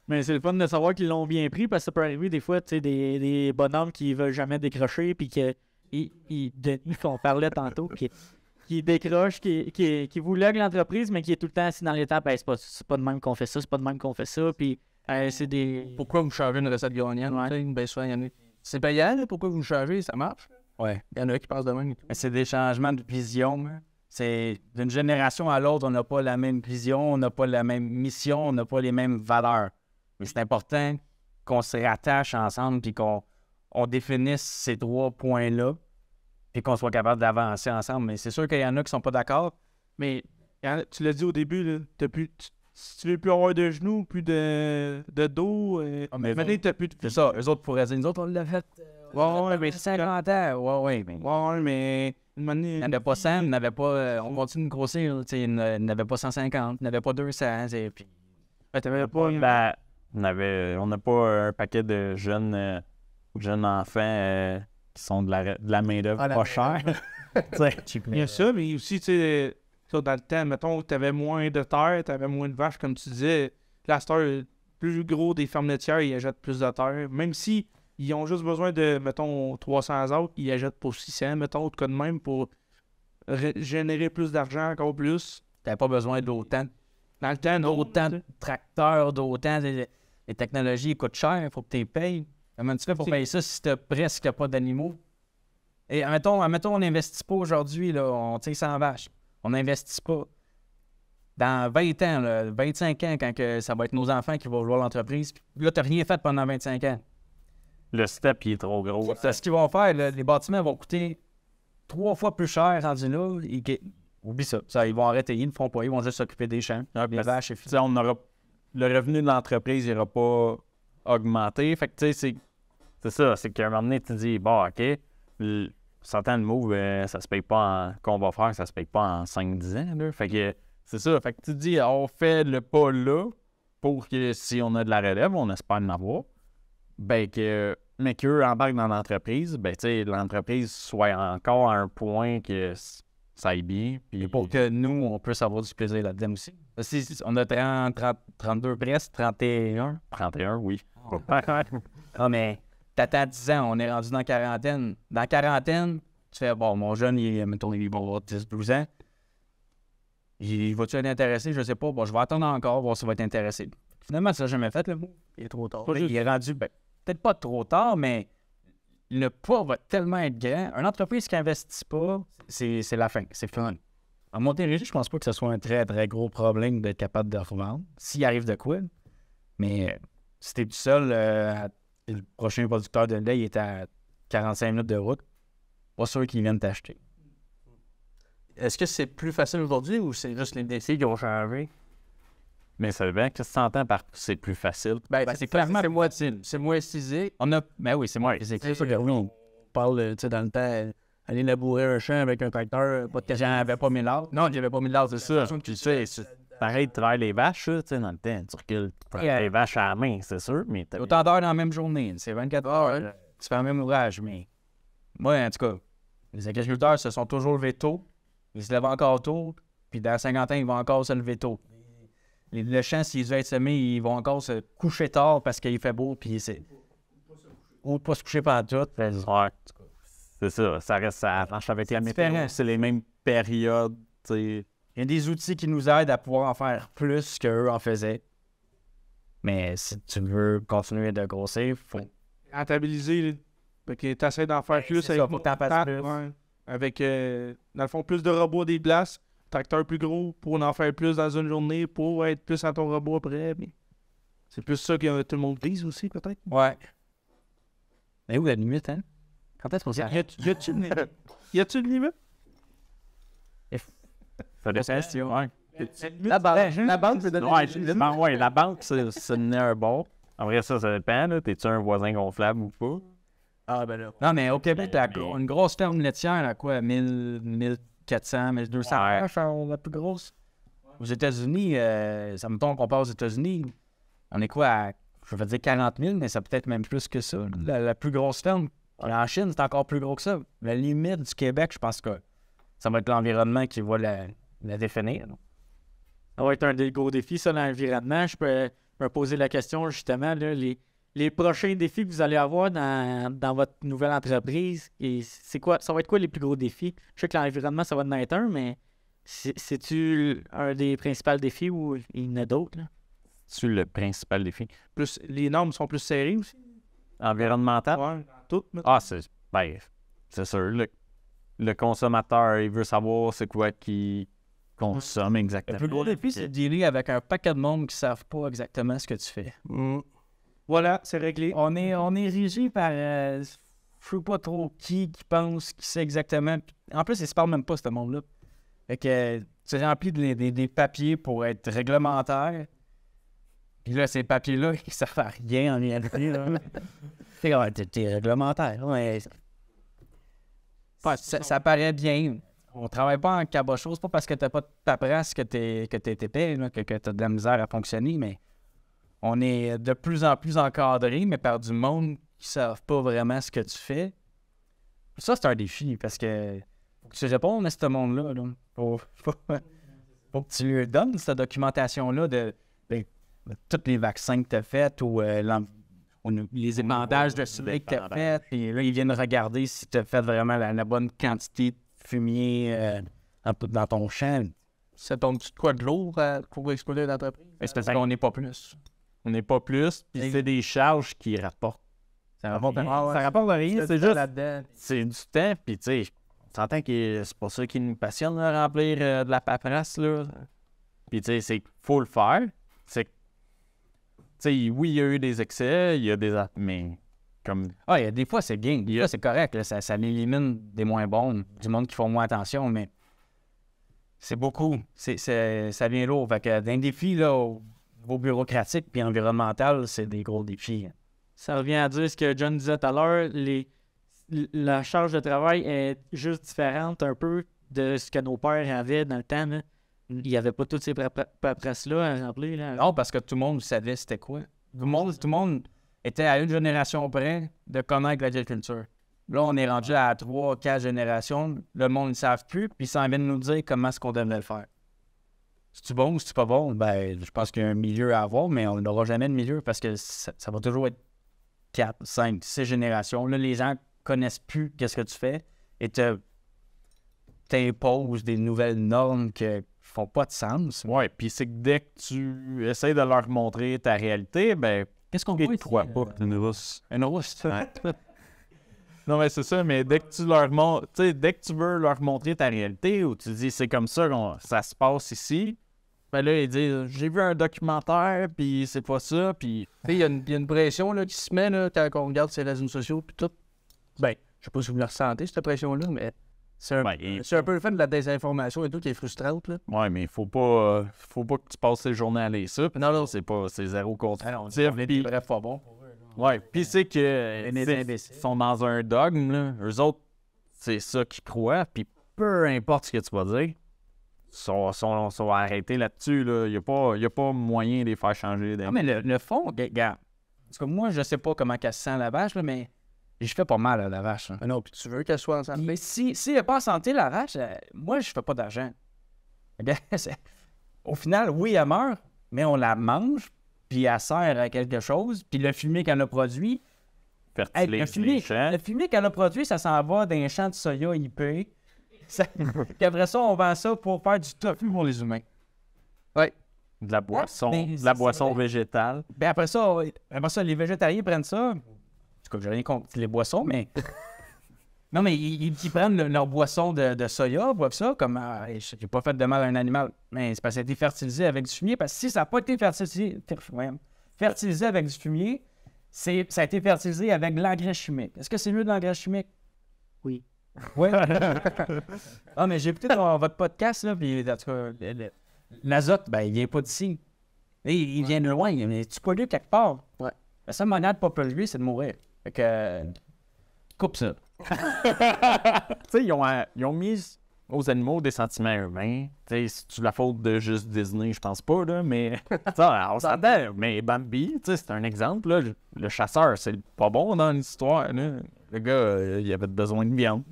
Mais c'est le fun de savoir qu'ils l'ont bien pris parce que ça peut arriver des fois, tu sais, des, des bonhommes qui veulent jamais décrocher puis que ils, qu'on parlait tantôt, qui, qui décroche, qui, qui, qui vous lègue l'entreprise, mais qui est tout le temps assis dans l'étape. Ben, c'est pas, c'est pas de même qu'on fait ça, c'est pas de même qu'on fait ça. Puis euh, c'est des. Pourquoi vous changez une recette gagnante? Ouais. Ben souvent, il y en a. C'est payant, là, pourquoi vous changez? Ça marche? Ouais. Il y en a qui passent de même et tout. Mais c'est des changements de vision. hein. C'est d'une génération à l'autre, on n'a pas la même vision, on n'a pas la même mission, on n'a pas les mêmes valeurs. Mais c'est important qu'on se rattache ensemble puis qu'on on définisse ces trois points-là puis qu'on soit capable d'avancer ensemble. Mais c'est sûr qu'il y en a qui sont pas d'accord. Mais a- tu l'as dit au début, là, plus, tu, si tu veux plus avoir de genoux, plus de, de dos, euh, Ah, mais maintenant, t'as plus de... C'est ça, eux autres pourraient dire, nous autres, on l'a fait, euh, Ouais, ouais, mais 50 ans, ouais, ouais, mais. Ouais, mais. Il n'avait pas 100, il n'avait pas. euh, on continue de grossir, tu sais, il n'a- il n'avait pas 150, il n'avait pas 200, tu sais, puis. Ben, t'avais pas. Ben, on avait, on n'a pas un paquet de jeunes, euh, jeunes enfants euh, qui sont de la, de la main-d'œuvre Ah, pas chère. Tu sais, Il y a ça, mais aussi, tu sais, dans le temps, mettons, tu avais moins de terre, tu avais moins de vaches, comme tu disais. La star, le plus gros des fermes laitières, ils achètent plus de terre. Même si ils ont juste besoin de, mettons, 300 autres, ils achètent pour 600, mettons, de cas de même, pour générer plus d'argent, encore plus. T'avais pas besoin d'autant Dans le temps, d'autant de tracteurs, d'autant. Les, les technologies coûtent cher, il faut que tu les payes. Comment tu fais pour payer ça si tu presque pas d'animaux? Et admettons, admettons on n'investit pas aujourd'hui, on tire 100 vaches. On n'investit pas. Dans 20 ans, là, 25 ans, quand que ça va être nos enfants qui vont jouer l'entreprise, là, tu n'as rien fait pendant 25 ans. le step, il est trop gros. C'est ce qu'ils vont faire. là, les bâtiments vont coûter trois fois plus cher rendu là. Ils- Oublie ça. ça. Ils vont arrêter, ils ne le font pas. Ils vont juste s'occuper des champs. Parce- vaches et on aura, le revenu de l'entreprise n'ira pas augmenter. Fait que, tu sais, c'est, ça. C'est qu'à un moment donné, tu te dis, bon, OK, le, sortant le move, euh, ça se paye pas en, qu'on va faire, ça se paye pas en 5-10 ans, là. Fait que, c'est ça. Fait que tu te dis, on fait le pas là pour que si on a de la relève, on espère en avoir, ben que, mais qu'eux embarquent dans l'entreprise, ben, tu sais, l'entreprise soit encore à un point que ça aille bien. Puis Et pour que nous, on puisse avoir du plaisir là-dedans aussi. Si, si on a 30, 30, 32 presque, 31. 31, oui. Ah, mais t'attends 10 ans, on est rendu dans la quarantaine. Dans la quarantaine, tu fais, bon, mon jeune, il, est- mettons, il va avoir 10, 12 ans. Il va-tu être intéressé? Je sais pas. Bon, je vais attendre encore, voir s'il va être intéressé. Finalement, ça n'a jamais fait, le mot. Il est trop tard. Il est rendu, ben, peut-être pas trop tard, mais le poids va tellement être grand. Une entreprise qui n'investit pas, c'est la fin. C'est fun. En Montérégie, je pense pas que ce soit un très, très gros problème d'être capable de revendre. S'il arrive de quoi. Mais euh, si t'es tout seul, euh, le prochain producteur de lait est à 45 minutes de route, pas sûr qu'ils viennent t'acheter. Est-ce que c'est plus facile aujourd'hui ou c'est juste les défis qui ont changé? Mais ça dépend. Qu'est-ce que tu entends par c'est plus facile? Ben, Ben, c'est clairement c'est moins, c'est moins stylisé. On a. Ben oui, c'est moi. Ouais, c'est C'est sûr que oui, on parle, tu sais, dans le temps, aller labourer un champ avec un tracteur, pas de gens n'avaient pas mis l'art. Non, avait pas mis de l'art, c'est ça. Puis tu sais, c'est pareil de travailler les vaches, tu sais, dans le temps. Tu recules tu les vaches à la main, c'est sûr, mais Autant d'heures dans la même journée. C'est 24 heures. Là. Tu fais le même ouvrage, mais. Moi, en tout cas, les agriculteurs se sont toujours levés tôt. Ils se lèvent encore tôt. Puis dans 50 ans, ils vont encore se lever tôt. Les, le champ, s'ils veulent être semés, ils vont encore se coucher tard parce qu'il fait beau. Puis c'est. Ou pas se coucher pas tout. Ouais, c'est ça. Ça reste, ça marche avec la météo. C'est les mêmes périodes, tu sais. Il y a des outils qui nous aident à pouvoir en faire plus qu'eux en faisaient. Mais si tu veux continuer de grossir, faut. Rentabiliser. que t'essaies d'en faire plus c'est avec. ça, faut que plus. ouais. Avec, euh, dans le fond, plus de robots des places, tracteur plus gros pour en faire plus dans une journée, pour être plus à ton robot après. mais C'est plus ça que tout le monde vise aussi, peut-être. Ouais. Mais où la limite, hein? Quand est-ce qu'on Y s'arrête? a- y a-tu une limite? Y a-tu une limite? Ça dépend. Ouais. La banque, la banque peut donner Ouais, ben ouais, la banque, c'est un bon. En vrai, ça, ça dépend. là. T'es-tu un voisin gonflable ou pas? Ah, ben là. Non, mais au Québec, Mais- une grosse ferme laitière, à quoi? 1000, 1400, 1200 Ouais. la plus grosse. Aux États-Unis, euh, ça me tombe qu'on passe aux États-Unis. On est quoi à, je vais dire 40 000, mais ça peut être même plus que ça. La, la plus grosse ferme. En Chine, c'est encore plus gros que ça. La limite du Québec, je pense que ça va être l'environnement qui va la, la définir. Ça va être un des gros défis, ça, l'environnement. Je peux me poser la question, justement, là, les, les prochains défis que vous allez avoir dans, dans votre nouvelle entreprise, et c'est quoi, ça va être quoi les plus gros défis? Je sais que l'environnement, ça va en être un, mais c'est- c'est-tu un des principaux défis ou il y en a d'autres? là? C'est le principal défi? Plus, les normes sont plus serrées aussi. Environnemental? Ouais. Ah, c'est. Ben, c'est sûr. Le, le consommateur, il veut savoir c'est quoi qu'il consomme Le exactement. plus gros défi, c'est de dealer avec un paquet de monde qui ne savent pas exactement ce que tu fais. Voilà, c'est réglé. On est, on est régi par. euh, je sais pas trop qui qui pense, qui sait exactement. En plus, ils se parlent même pas, ce monde-là. Fait que tu remplis des, papiers pour être réglementaire. Puis là, ces papiers-là, ils servent à rien en réalité. C'est réglementaire. Ouais. Ouais, ça, ça paraît bien. On travaille pas en cabochon. C'est pas parce que t'as pas de paperasse que t'es que t'es épais, là, que, que t'as de la misère à fonctionner, mais on est de plus en plus encadré, mais par du monde qui savent pas vraiment ce que tu fais. Ça, c'est un défi parce que faut que tu répondes à ce monde-là. Là. Faut, faut, faut que tu lui donnes cette documentation-là de, de- de tous les vaccins que tu as faits ou euh, les épandages de sucre que tu as fait. Puis là, ils viennent regarder si tu as fait vraiment la, la bonne quantité de fumier euh, dans, dans ton champ. Ça tombe-tu de quoi de lourd euh, pour exploiter l'entreprise? Mais C'est parce qu'on n'est pas plus. On n'est pas plus, puis c'est des charges qui rapportent. Ça rapporte Ah ouais. ça rapporte rien. C'est juste. là-dedans. C'est du temps, puis tu sais, on s'entend que c'est pas ça qui nous passionne, là, remplir euh, de la paperasse, là. Puis tu sais, c'est faut le faire. C'est que, tu sais, oui, il y a eu des excès, il y a des... Mais comme... Ah, il y a des fois, c'est bien. Des fois, c'est correct. là, ça, ça élimine des moins bons, du monde qui font moins attention, mais c'est beaucoup. C'est, c'est- ça vient lourd. Fait que d'un défi, là, au niveau bureaucratique puis environnemental, c'est des gros défis. Ça revient à dire ce que John disait tout à l'heure, les... la charge de travail est juste différente un peu de ce que nos pères avaient dans le temps. là. Il n'y avait pas toutes ces paperasses-là à remplir. Là. Non, parce que tout le monde savait c'était quoi. Tout le monde, tout le monde était à une génération près de connaître l'agriculture. Là, on est rendu à trois, quatre générations. Le monde ne savent plus, puis ils s'en viennent nous dire comment est-ce qu'on devrait le faire. Si tu bon ou si tu pas bon, ben, je pense qu'il y a un milieu à avoir, mais on n'aura jamais de milieu parce que ça, ça va toujours être quatre, cinq, six générations. Là, les gens connaissent plus qu'est-ce que tu fais et te t'imposent des nouvelles normes qui font pas de sens. Ouais, puis c'est que dès que tu essaies de leur montrer ta réalité, ben, Qu'est-ce qu'on ils voit te croient ici, pas. euh. Un. Non, mais c'est ça, mais dès que tu leur montres, tu sais, dès que tu veux leur montrer ta réalité ou tu dis c'est comme ça que ça se passe ici, ben là, ils disent j'ai vu un documentaire, puis c'est pas ça, puis. Tu sais, Il y, a une- il y a une pression là, qui se met là, quand on regarde ces réseaux sociaux puis tout. Ben, je sais pas si vous le ressentez, cette pression-là, mais c'est un, Ben, un peu le fait de la désinformation et tout qui est frustrante. Là. Ouais, mais faut pas, euh, faut pas que tu passes tes journées à aller ça. Non, non, c'est pas, c'est zéro contre. Ah on est brefs pas bons. Ouais, puis c'est que euh, ils sont dans un dogme, là. Eux autres, c'est ça qu'ils croient, puis peu importe ce que tu vas dire, ils sont, sont, sont arrêtés là-dessus, là. Il n'y a, pas- y a pas moyen de les faire changer. Non, mais le, le fond, regarde. Parce que moi, je sais pas comment qu'elle se sent la vache, là, mais je fais pas mal à la vache. hein. Mais non, puis tu veux qu'elle soit en santé? Mais si, si elle n'est pas en santé, la vache, euh, moi, je fais pas d'argent. Au final, oui, elle meurt, mais on la mange, puis elle sert à quelque chose, puis le fumier qu'elle a produit, hey, le, fumier, le fumier qu'elle a produit, ça s'en va dans un champ de soya IP. Ça- puis après ça, on vend ça pour faire du tofu pour les humains. De la boisson, de la boisson vrai. végétale. Puis après ça, après ça, les végétariens prennent ça. En tout cas, j'ai rien contre les boissons, mais. non, mais ils, ils- ils prennent le- leur boisson de, de soya, boivent ça, comme. hey, j'ai pas fait de mal à un animal. Mais c'est parce que ça a été fertilisé avec du fumier. Parce que si ça n'a pas été fertilisé, fertilisé avec du fumier, c'est, ça a été fertilisé avec de l'engrais chimique. Est-ce que c'est mieux de l'engrais chimique? Oui. Oui. ah, mais j'ai écouté dans votre podcast, là, puis en tout cas, le- le- l'azote, ben, il vient pas d'ici. Il il vient de loin, mais tu pollues quelque part. Ouais. La seule manière de pas polluer, c'est de mourir. Fait que. euh, coupe ça. tu sais, ils ont, euh, ils ont mis aux animaux des sentiments humains. Tu sais, c'est la faute de juste Disney, je pense pas, là, mais on s'entend. Mais Bambi, c'est un exemple, là. Le, chasseur, c'est pas bon dans l'histoire. Le gars, euh, il avait besoin de viande.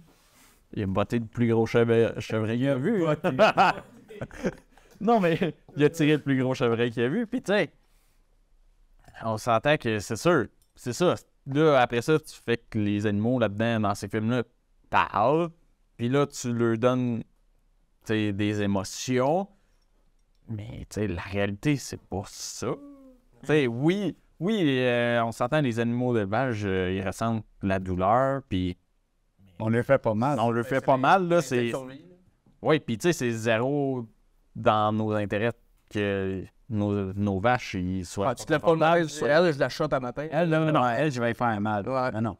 Il a botté le plus gros chevreuil chevreuil qu'il a vu. non, mais il a tiré le plus gros chevreuil qu'il a vu. Puis, tu sais, on s'entend que c'est sûr, c'est ça. Là, après ça, tu fais que les animaux là-dedans, dans ces films-là, parlent. Puis là, tu leur donnes des émotions. Mais tu sais, la réalité, c'est pas ça. Tu sais, oui, oui, euh, on s'entend, les animaux d'élevage, euh, ils ressentent la douleur. Puis On le fait pas mal. on le fait pas mal, là. C'est... Oui, puis tu sais, c'est zéro dans nos intérêts que nos, nos vaches, ils soient. Ah, tu te lèves pas le mal sur elle, je la chope à matin. Elle, là, non, elle, je vais y faire mal. Ouais. Non, non.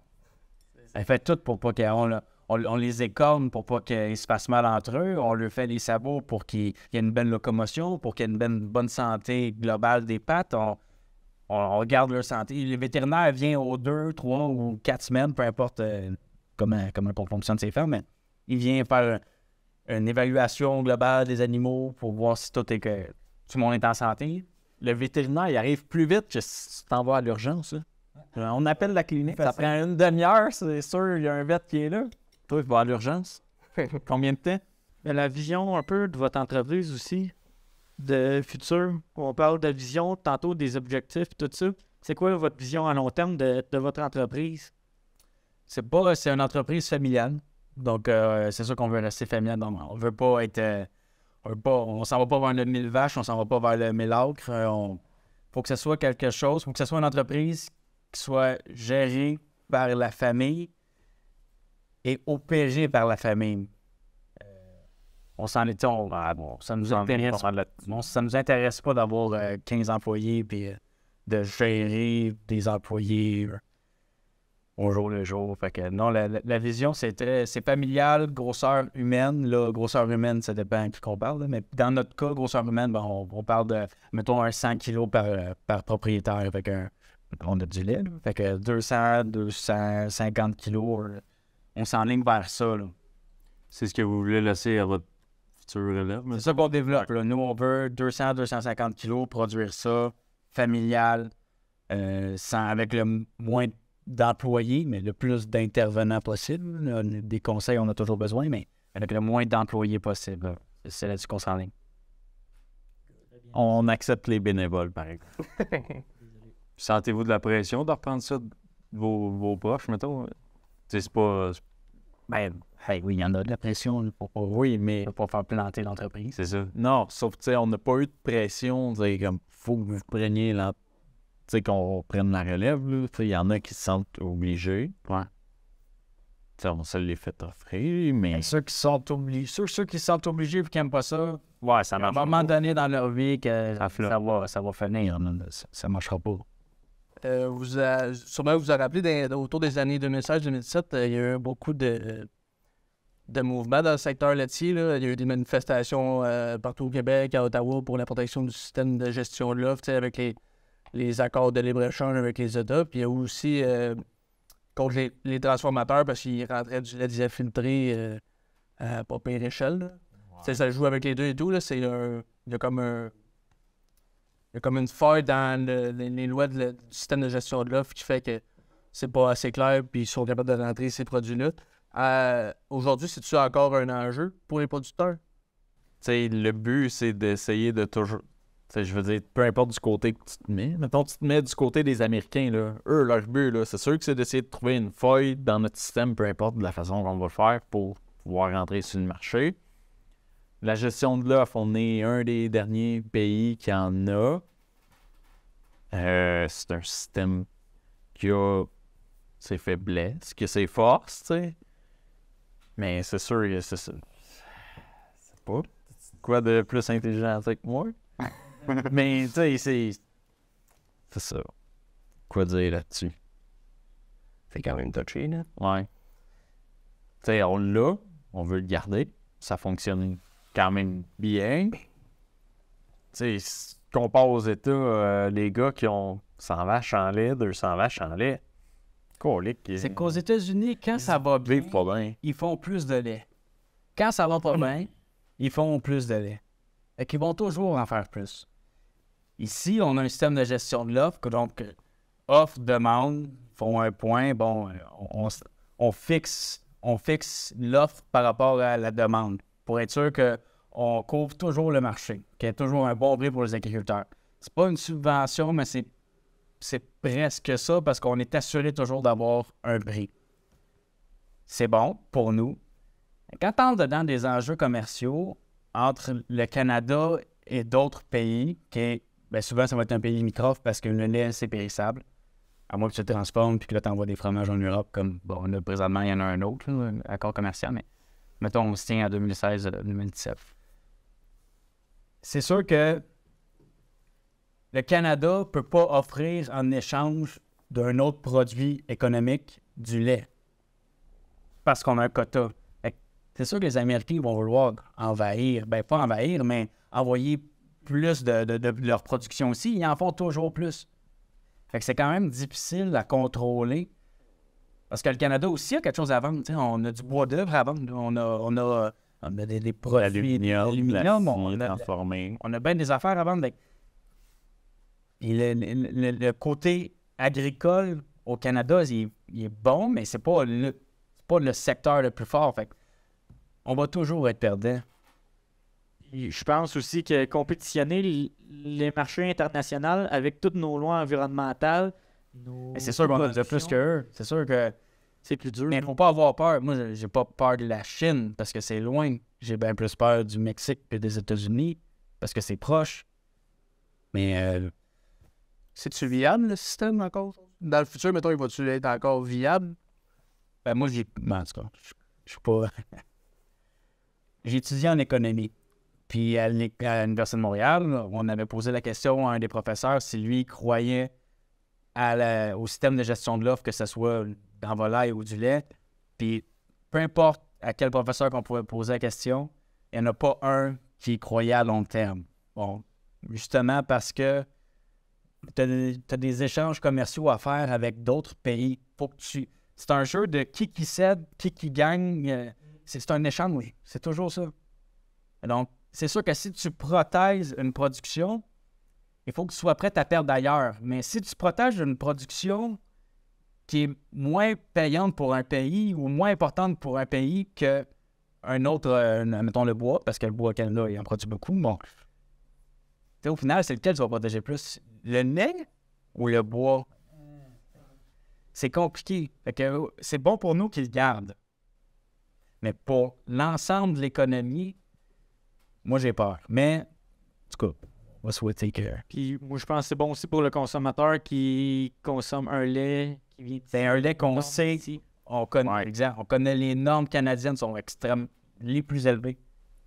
Elle fait tout pour pas qu'on on, on les écorne pour pas qu'ils se fassent mal entre eux. On leur fait des sabots pour qu'il y ait une bonne locomotion, pour qu'il y ait une bonne, bonne santé globale des pattes. On- on, on regarde leur santé. Le vétérinaire vient aux deux, trois ou quatre semaines, peu importe euh, comment, comment on fonctionne ces fermes, mais il vient faire un- une évaluation globale des animaux pour voir si tout, est que, tout le monde est en santé. Le vétérinaire, il arrive plus vite que si tu t'en vas à l'urgence. Euh, On appelle la clinique, ça prend une demi-heure, c'est sûr, il y a un vet qui est là. Toi, tu vas à l'urgence. Combien de temps? Mais la vision un peu de votre entreprise aussi, de futur. On parle de vision, tantôt des objectifs, tout ça. C'est quoi votre vision à long terme de, de votre entreprise? C'est pas, c'est une entreprise familiale. Donc, euh, c'est sûr qu'on veut rester familial. Donc, on veut pas être. euh, pas, on s'en va pas vers le mille vaches, on s'en va pas vers le mille acres. Euh, on, faut que ce soit quelque chose, faut que ce soit une entreprise qui soit gérée par la famille et opérée par la famille. Euh, on s'en est, on, ah, bon, ça nous intéresse. Ça nous intéresse pas d'avoir euh, 15 employés puis euh, de gérer des employés euh, au jour le jour. Fait que non, la, la- la vision, c'est très c'est familial, grosseur humaine. Là, grosseur humaine, ça dépend à qui qu'on parle. là, mais dans notre cas, grosseur humaine, ben, on, on parle de, mettons, un 100 kilos par, par propriétaire. Fait que, on a du lait. là. Fait que 200, 250 kilos, euh, on s'enligne vers ça. C'est ce que vous voulez laisser à votre futur mais C'est ça qu'on développe. là. Nous, on veut 200, 250 kilos, produire ça, familial, euh, sans, avec le moins d'employés, mais le plus d'intervenants possible. Des conseils, on a toujours besoin, mais avec le moins d'employés possible. C'est là-dessus qu'on s'enligne. On accepte les bénévoles, par exemple. Sentez-vous de la pression de reprendre ça de vos, vos poches, mettons? C'est pas... Ben, hey, oui, il y en a de la pression pour, Oui, mais pour pas faire planter l'entreprise. C'est ça. non, sauf que tu sais, on n'a pas eu de pression. tu sais, comme faut que vous preniez la. Sais, qu'on prenne la relève. Il y en a qui se sentent obligés. Ouais. Tu sais, on se les fait offrir, mais. Ceux qui sont obligés, ceux, ceux qui sont obligés et qui n'aiment pas ça, Ouais, ça à un marche. moment donné dans leur vie, que Ça va, ça va finir. Ça, ça marchera pas. Euh, vous a- sûrement vous vous avez rappelé, dans- autour des années 2016-2017, euh, il y a eu beaucoup de, de mouvements dans le secteur laitier. là. Il y a eu des manifestations euh, partout au Québec, à Ottawa, pour la protection du système de gestion de l'offre, avec les, les accords de libre-échange avec les États. Puis il y a aussi euh, contre les, les transformateurs parce qu'ils rentraient du lait filtré euh, à pas pire échelle. Ça joue avec les deux et tout. là. C'est un- il y a comme un. Il y a comme une faille dans le- les, les lois de le- du système de gestion de l'offre qui fait que c'est pas assez clair puis ils sont capables de rentrer ces produits-là. Euh, Aujourd'hui, c'est-tu encore un enjeu pour les producteurs? Tu sais, le but, c'est d'essayer de toujours. Je veux dire, peu importe du côté que tu te mets. Mettons, tu te mets du côté des Américains, là. Eux, leur but, c'est sûr que c'est d'essayer de trouver une faille dans notre système, peu importe de la façon qu'on va le faire pour pouvoir rentrer sur le marché. La gestion de l'offre, on est un des derniers pays qui en a. Euh, c'est un système qui a ses faiblesses, qui a ses forces, tu sais. Mais c'est sûr que c'est ça. C'est pas quoi de plus intelligent que moi. Mais tu sais, c'est. C'est ça. Quoi dire là-dessus? C'est quand même touché, là. Ouais. Tu sais, on l'a, on veut le garder. Ça fonctionne quand même bien. Tu sais, compare aux États, euh, les gars qui ont 100 vaches en lait, 200 vaches en lait, C'est qu'aux États-Unis, quand ça va bien, bien. ils font plus de lait. Quand ça va pas bien, ils font plus de lait. Et qu'ils vont toujours en faire plus. Ici, on a un système de gestion de l'offre, donc euh, offre, demande, font un point, bon, euh, on, on fixe, on fixe l'offre par rapport à la demande pour être sûr qu'on couvre toujours le marché, qu'il y ait toujours un bon prix pour les agriculteurs. C'est pas une subvention, mais c'est, c'est presque ça parce qu'on est assuré toujours d'avoir un prix. C'est bon pour nous, quand on entre dedans des enjeux commerciaux entre le Canada et d'autres pays, qui est, ben souvent ça va être un pays limitrophe parce que le lait c'est périssable, à moins que tu le transformes puis que là tu envoies des fromages en Europe, comme bon là présentement il y en a un autre, là, un accord commercial, mais mettons on se tient à 2016-2017. C'est sûr que le Canada peut pas offrir en échange d'un autre produit économique du lait parce qu'on a un quota. C'est sûr que les Américains vont vouloir envahir, ben pas envahir, mais envoyer plus de, de- de leur production aussi. Ils en font toujours plus. Fait que c'est quand même difficile à contrôler. Parce que le Canada aussi a quelque chose à vendre. On a du bois d'œuvre à vendre. On a, on a, on a des, des produits d'aluminium, on a- on a bien des affaires à vendre. Puis le, le- côté agricole au Canada, il, est- il est bon, mais c'est pas le pas le secteur le plus fort. Fait que on va toujours être perdant. Je pense aussi que compétitionner les marchés internationaux avec toutes nos lois environnementales, c'est sûr qu'on a de plus qu'eux. C'est sûr que. c'est plus dur. Mais il faut pas avoir peur. Moi, j'ai- pas peur de la Chine parce que c'est loin. J'ai bien plus peur du Mexique que des États-Unis parce que c'est proche. Mais euh, C'est-tu viable, le système, encore? Dans le futur, mettons, il va-tu être encore viable? Ben, moi, j'ai. ben, en tout cas, je suis pas. étudié en économie. Puis à l'uni- à l'Université de Montréal, on avait posé la question à un des professeurs si lui croyait au système de gestion de l'offre, que ce soit dans volaille ou du lait. Puis peu importe à quel professeur qu'on pouvait poser la question, il n'y en a pas un qui croyait à long terme. Bon, justement parce que tu as, des échanges commerciaux à faire avec d'autres pays. C'est un jeu de qui qui cède, qui qui gagne. C'est un échange, oui. C'est toujours ça. Donc, c'est sûr que si tu protèges une production, il faut que tu sois prêt à perdre ailleurs. Mais si tu protèges une production qui est moins payante pour un pays ou moins importante pour un pays que un autre, euh, mettons le bois, parce que le bois au Canada, il en produit beaucoup. Bon. Au final, c'est lequel tu vas protéger plus? Le nez ou le bois? C'est compliqué. Euh, c'est bon pour nous qu'ils le gardent. Mais pour l'ensemble de l'économie, moi j'ai peur. Mais, en tout cas, on va souhaiter que. Puis moi, je pense que c'est bon aussi pour le consommateur qui consomme un lait qui vient C'est un lait qu'on sait. ici. On connaît, exemple, on connaît les normes canadiennes sont extrêmes, les plus élevées.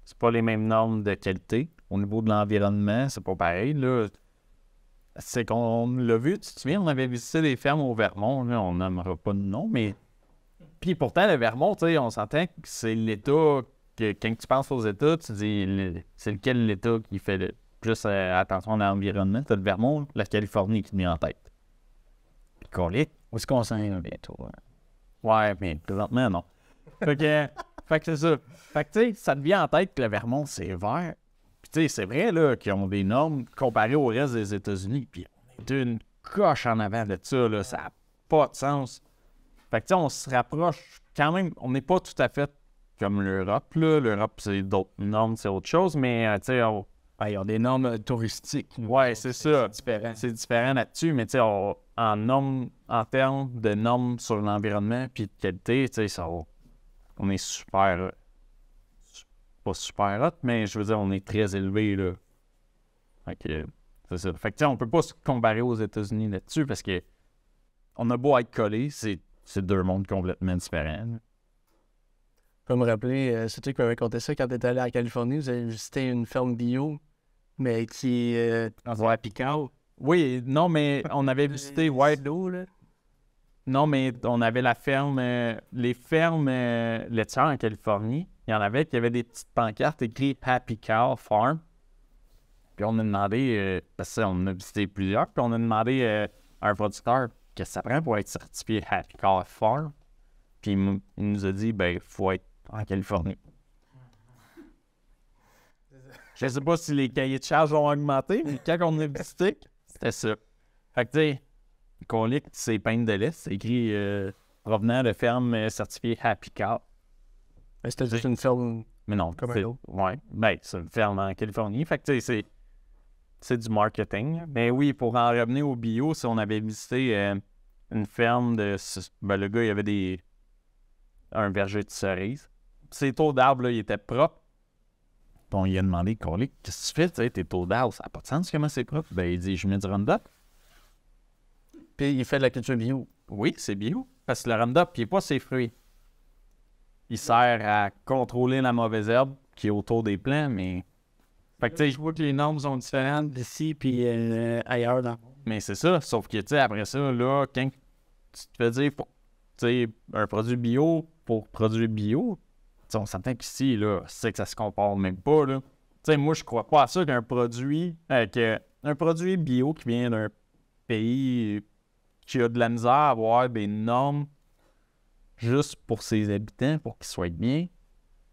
C'est pas les mêmes normes de qualité. Au niveau de l'environnement, c'est pas pareil. Là. C'est qu'on l'a vu, tu te souviens, on avait visité des fermes au Vermont. Là, on n'aimera pas de nom, mais. Puis pourtant, le Vermont, tu sais, on s'entend que c'est l'État que quand tu penses aux États, tu dis c'est lequel l'État qui fait le plus euh, attention à l'environnement? T'as le Vermont, la Californie qui te met en tête. Puis qu'on l'est. Où est-ce qu'on s'en bientôt? hein? Ouais, mais présentement, non. fait que, fait que c'est ça. Fait que, tu sais, ça te vient en tête que le Vermont, c'est vert. Puis, tu sais, c'est vrai, là, qu'ils ont des normes comparées au reste des États-Unis. Puis, on est une coche en avant de ça, là. Ça n'a pas de sens. Fait que, on se rapproche quand même. On n'est pas tout à fait comme l'Europe, là. L'Europe, c'est d'autres normes, c'est autre chose. Mais, euh, tu sais, on- Ben, ils ont des normes touristiques. ouais, c'est ça. différent. C'est différent là-dessus, mais tu sais, en normes, en termes de normes sur l'environnement puis de qualité, tu sais, ça on est super, su- pas super hot, mais je veux dire, on est très élevé, là. Fait que, c'est ça. Fait que, tu sais, on peut pas se comparer aux États-Unis là-dessus parce que on a beau être collé, c'est c'est deux mondes complètement différents. Je peux me rappeler, euh, c'est toi qui m'avais conté ça quand t'étais allé en Californie, vous avez visité une ferme bio, mais qui est euh, dans un Picard. Oui, non, mais on avait visité, ouais, l'eau, là. Non, mais on avait la ferme, euh, les fermes euh, laitières en Californie. Il y en avait qui avaient des petites pancartes écrites Happy Cow Farm. Puis on a demandé, euh, parce qu'on a visité plusieurs, puis on a demandé euh, à un producteur que ça prend pour être certifié Happy Cow Farm. Puis il, nous a dit, ben, il faut être en Californie. Je sais pas si les cahiers de charges ont augmenté, mais quand on a visité, c'était ça. Fait que, tu sais, qu'on lit c'est peine de lait, c'est écrit euh, provenant de ferme euh, certifiée Happy Cow. Mais c'était juste une ferme. Mais non, Comme un c'est, autre. ouais, ben, c'est une ferme en Californie. Fait que, tu sais, c'est, du marketing. Mais oui, pour en revenir au bio, si on avait visité euh, une ferme de. Ben, le gars, il avait des. un verger de cerises. Ses taux d'arbres, là, ils étaient propres. Puis on lui a demandé, qu'est-ce que tu fais, tes taux d'arbres, ça n'a pas de sens comment c'est propre. Ben, il dit, je mets du Roundup. Puis il fait de la culture bio. Oui, c'est bio. Parce que le Roundup, il n'est pas ses fruits. Il sert à contrôler la mauvaise herbe qui est autour des plants, mais. Fait que, Je vois que les normes sont différentes d'ici puis euh, ailleurs dans mais c'est ça. Sauf que, tu après ça, là, quand tu te fais dire, un produit bio pour produit bio, on s'entend qu'ici, là, c'est que ça se compare même pas, là. Moi, je crois pas à ça qu'un produit, euh, produit bio qui vient d'un pays qui a de la misère à avoir des normes juste pour ses habitants, pour qu'ils soient bien,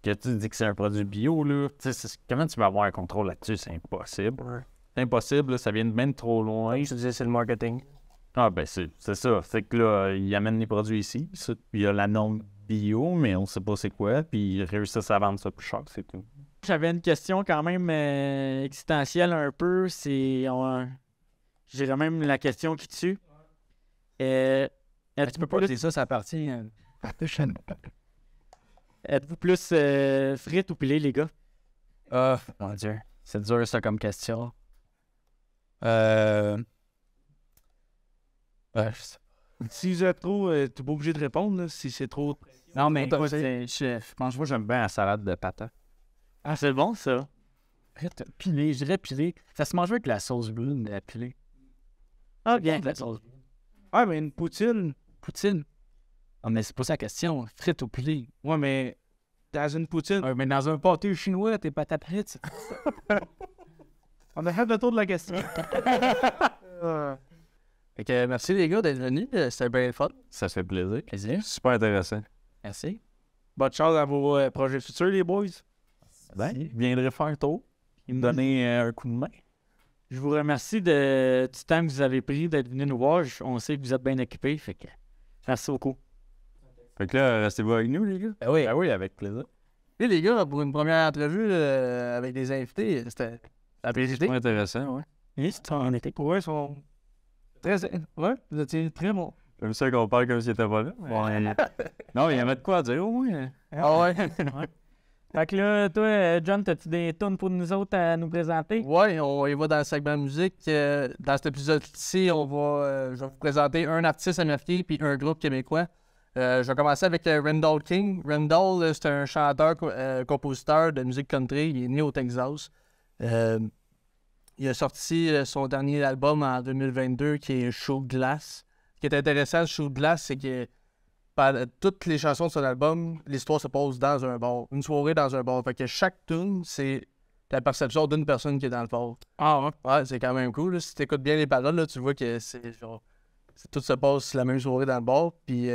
que tu dis que c'est un produit bio, là, tu comment tu vas avoir un contrôle là-dessus? C'est impossible. C'est impossible, là, ça vient de même trop loin. Je te disais, c'est le marketing. Ah ben c'est c'est ça. C'est que là, ils amènent les produits ici. ça, puis Il y a la norme bio, mais on sait pas c'est quoi. Puis ils réussissent à vendre ça plus cher, c'est tout. J'avais une question quand même euh, existentielle un peu. C'est. dirais même la question qui tue. Euh, êtes-vous plus, C'est ça, ça appartient à... êtes-vous plus euh, frites ou pilé, les gars? Ah, mon Dieu. C'est dur, ça, comme question. Euh... Ouais, je sais Si vous êtes trop, euh, t'es pas obligé de répondre, là, si c'est trop. Non, mais moi, c'est- je je pense moi j'aime bien la salade de patates. Ah, c'est bon, ça. Arrête, Pilé, je dirais pilé. Ça se mange avec la sauce brune, la pilée. Ah, bien. La sauce brune. Ah, mais une poutine. Poutine. Ah, mais c'est pas ça la question. Frites ou pilé. Ouais, mais dans une poutine. Ouais, mais dans un pâté chinois, tes patates frites. c'est- On a fait le tour de la question. Fait que, merci les gars d'être venus. euh, C'était bien le fun. Ça fait plaisir. Plaisir. Super intéressant. Merci. Bonne chance à vos euh, projets futurs, les boys. Ben, je viendrai faire un tour. Il me donnait euh, un coup de main. Je vous remercie de, du temps que vous avez pris d'être venu nous voir. Je- On sait que vous êtes bien occupés. Fait que merci beaucoup. Fait que là, restez-vous avec nous, les gars. Ben oui. Ben oui, avec plaisir. Et les gars, pour une première entrevue euh, avec des invités, c'était la plaisir. Intéressant, ouais. Oui, c'est en été. Pour eux, ils sont. Très, ouais, vous étiez très bon. J'aime ça qu'on parle comme s'il était pas là. mais- non, il y avait de quoi à dire au moins. Ah ouais? Fait que là, toi, John, as-tu des tunes pour nous autres à nous présenter? Ouais, on y va dans le segment musique. Euh, dans cet épisode-ci, on va, euh, je vais vous présenter un artiste américain puis un groupe québécois. Euh, je vais commencer avec euh, Randall King. Randall, euh, c'est un chanteur, co- euh, compositeur de musique country. Il est né au Texas. Euh, il a sorti son dernier album en 2022 qui est Show Glass. Ce qui est intéressant Show Glass, c'est que par- toutes les chansons de son album, l'histoire se passe dans un bar. Une soirée dans un bar. Fait que chaque tune, c'est la perception d'une personne qui est dans le bar. Ah, ouais. Ouais, c'est quand même cool. là. Si tu écoutes bien les paroles, là, tu vois que c'est genre. Tout se passe la même soirée dans le bar. Puis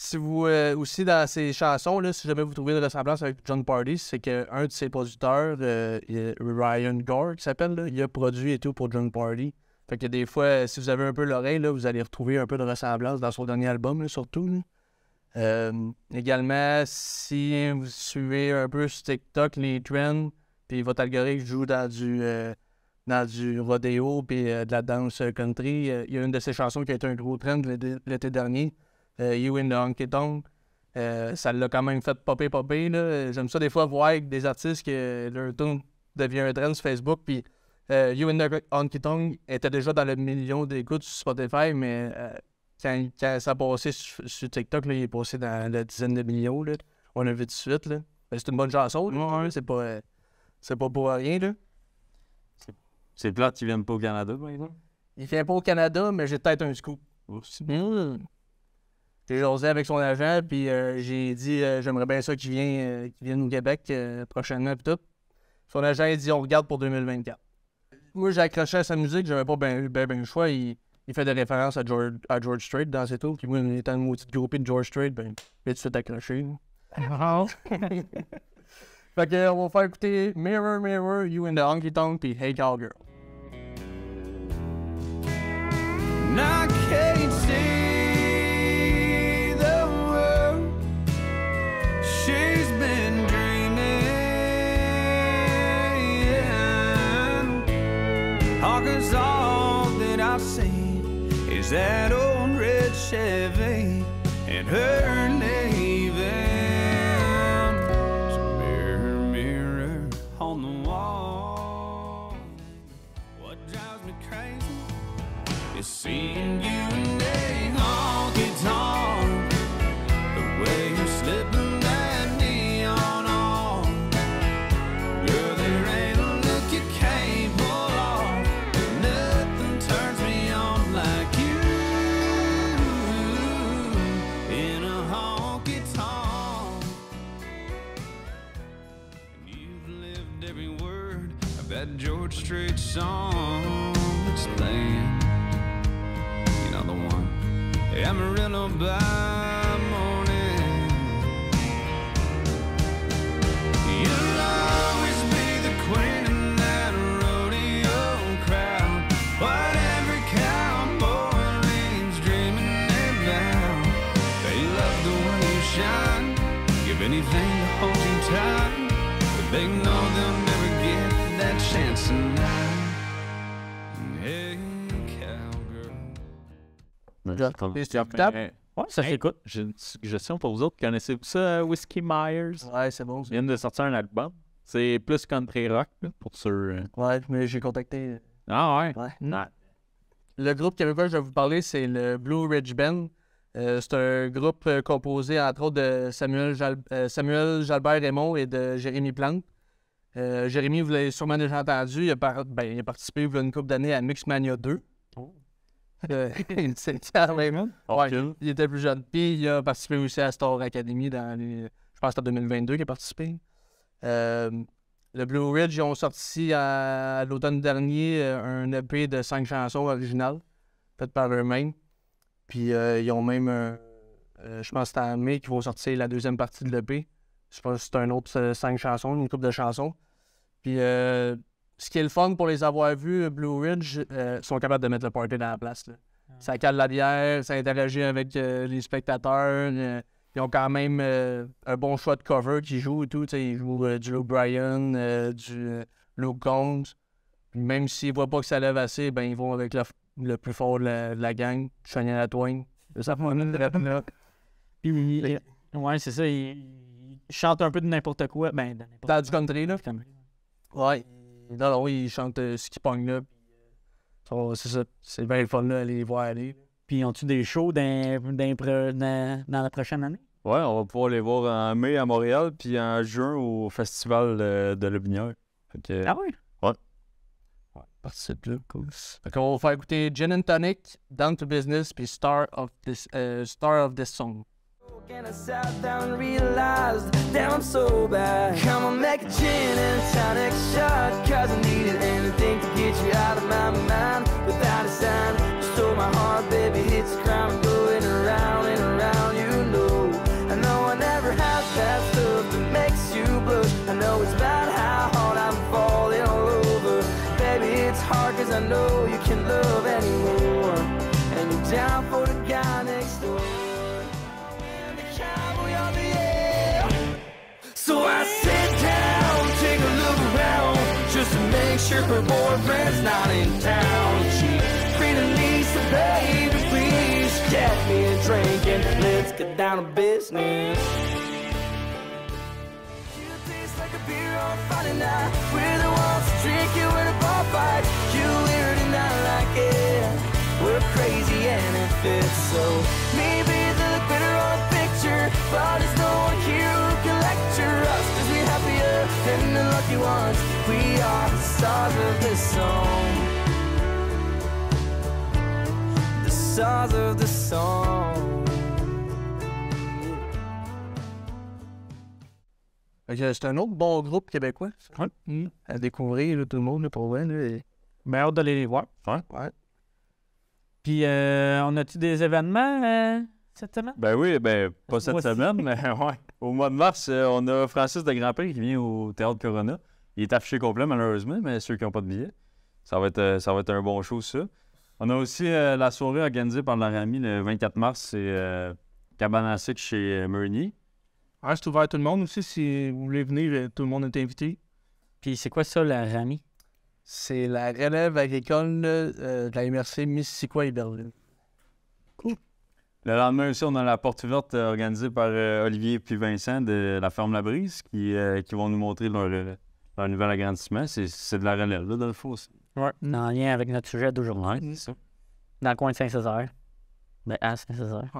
si vous euh, aussi dans ces chansons, là, si jamais vous trouvez une ressemblance avec John Party, c'est qu'un de ses producteurs, euh, Ryan Gore, qui s'appelle, il a produit et tout pour John Party. Fait que des fois, si vous avez un peu l'oreille, vous allez retrouver un peu de ressemblance dans son dernier album, là, surtout. là. Euh, également, si vous suivez un peu sur TikTok les trends, puis votre algorithme joue dans du, euh, dans du rodéo puis euh, de la danse country, euh, il y a une de ses chansons qui a été un gros trend l'été dernier, euh, the Honky Tonk. Euh, ça l'a quand même fait popper, popper. là. J'aime ça des fois voir avec des artistes que leur tune devient un trend sur Facebook. Puis euh, You in the Honky Tonk était déjà dans le million d'écoutes sur Spotify, mais euh, quand, quand ça a passé sur, sur TikTok, là, il est passé dans la dizaine de millions. Là. On l'a vu tout de suite. Là. Ben, c'est une bonne chanson. là. C'est pas, euh, c'est pas pour rien. Là. C'est plate qu'ils viennent pas au Canada, par exemple. Il vient pas au Canada, mais j'ai peut-être un scoop. Mmh. J'ai jasé avec son agent, puis euh, j'ai dit euh, j'aimerais bien ça qu'il vienne, euh, vienne au Québec prochainement, puis tout. Son agent, il dit on regarde pour 2024. Moi, j'ai accroché à sa musique, j'avais pas bien ben, ben le choix. Il, il fait des références à George, à George Strait dans ses tours, puis moi, étant une maudite groupie de George Strait, ben, j'ai tout de suite accroché. fait que, on va faire écouter Mirror, Mirror, You in the Honky Tonk, puis Hey Cowgirl. All that I see is that old red Chevy and her leaving. Mirror, mirror on the wall. What drives me crazy is seeing you song Euh, Ouais, ça Hey. s'écoute. J'ai une suggestion pour vous autres. Connaissez-vous ça, euh, Whiskey Myers? Ouais, c'est bon. Ils viennent de sortir un album. C'est plus country rock, là, pour ceux... euh, Ouais, mais j'ai contacté. Ah ouais? Ouais. Non. Le groupe québécois que je vais vous parler, c'est le Blue Ridge Band. Euh, c'est un groupe euh, composé entre autres de Samuel, Jal- euh, Samuel Jalbert Raymond et de Jérémy Plante. Euh, Jérémy, vous l'avez sûrement déjà entendu, il a, par- ben, il a participé il y a une couple d'années à Mixmania 2. Euh, c'est quand même. Ouais, il était plus jeune. Puis il a participé aussi à Star Academy dans les. Je pense que c'était en 2022 qu'il a participé. Euh, le Blue Ridge, ils ont sorti à, à l'automne dernier euh, un EP de cinq chansons originales, faites par eux-mêmes. Puis euh, ils ont même, un- euh, je pense que c'est en mai qu'ils vont sortir la deuxième partie de l'EP. Je pense que c'est un autre euh, cinq chansons, une couple de chansons. Puis euh, ce qui est le fun pour les avoir vus, euh, Blue Ridge, euh, sont capables de mettre le party dans la place. là. Ça cale la bière, ça interagit avec euh, les spectateurs. euh, ils ont quand même un bon choix de cover qui joue et tout. Ils jouent du Luke Bryan, du Luke Combs. Même s'ils voient pas que ça lève assez, ben ils vont avec le, le plus fort de la, de la gang, Shania Twain. Ça là. Puis, il- ouais, c'est ça. Il, il chante un peu de n'importe quoi. Ben, de n'importe du country, là. Ouais. Non, non, oui, ils chantent euh, ce qui pogne là. euh, c'est ça. C'est bien le fun là, aller les voir aller. Puis, ont-tu des shows dans, dans, pro- dans- dans la prochaine année? Ouais, on va pouvoir les voir en mai à Montréal, puis en juin au festival de. Fait que, Ah oui? Participe là. Cool. Fait qu'on va faire écouter Gin and Tonic, Down to Business, puis Star of this, euh, Star of this Song. And I sat down and realized, damn, I'm so bad. Come on, make a gin and tonic shot. Cause I needed anything to get you out of my mind. Without a sign, you stole my heart, baby. Hits the ground, sure her boyfriend's not in town. She released the baby, please get me a drink and let's get down to business. You taste like a beer on Friday night. We're the ones to drink you in a bar fight. You weird and I like it. We're crazy and it fits so. Maybe the glitter on a picture, but there's no happier than the lucky ones. We are the stars of this song. The stars of the song. Fait que c'est un autre bon groupe québécois. ça. Ouais. Mm. À découvrir, là, tout le monde, là, pour vrai. Là, Ben, hâte d'aller les voir. Ouais. Puis, euh, on a-tu des événements euh, cette semaine? Ben oui, ben pas cette Voici. semaine, mais ouais. Au mois de mars, euh, on a Francis de Grandpré qui vient au Théâtre Corona. Il est affiché complet, malheureusement, mais ceux qui n'ont pas de billets, ça va, être, euh, ça va être un bon show, ça. On a aussi euh, la soirée organisée par Laramie le 24 mars, c'est euh, sucre chez Meunier. Ouais, c'est ouvert à tout le monde aussi. Si vous voulez venir, tout le monde est invité. Puis, c'est quoi ça, la Rami? C'est la relève agricole euh, de la MRC Missisquoi et Berlin. Le lendemain aussi, on a la porte ouverte euh, organisée par euh, Olivier puis Vincent de la ferme La Brise qui, euh, qui vont nous montrer leur, leur nouvel agrandissement. C'est- C'est de la relève, là, dans le fond. aussi. En lien avec notre sujet d'aujourd'hui. Dans le coin de Saint-Césaire. Ben, à Saint-Césaire.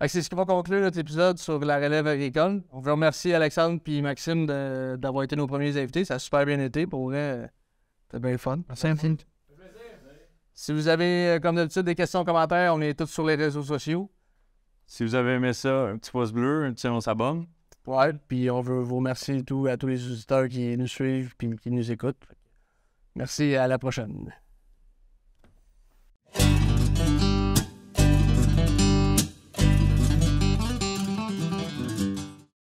Que C'est ce qui va conclure notre épisode sur la relève agricole. On veut remercier Alexandre et Maxime de- d'avoir été nos premiers invités. Ça a super bien été. Pour vrai, c'était bien fun. Si vous avez, euh, comme d'habitude, des questions, commentaires, on est tous sur les réseaux sociaux. Si vous avez aimé ça, un petit pouce bleu, un petit on s'abonne. Ouais, puis on veut vous remercier tout, à tous les auditeurs qui nous suivent et qui nous écoutent. Merci, à la prochaine.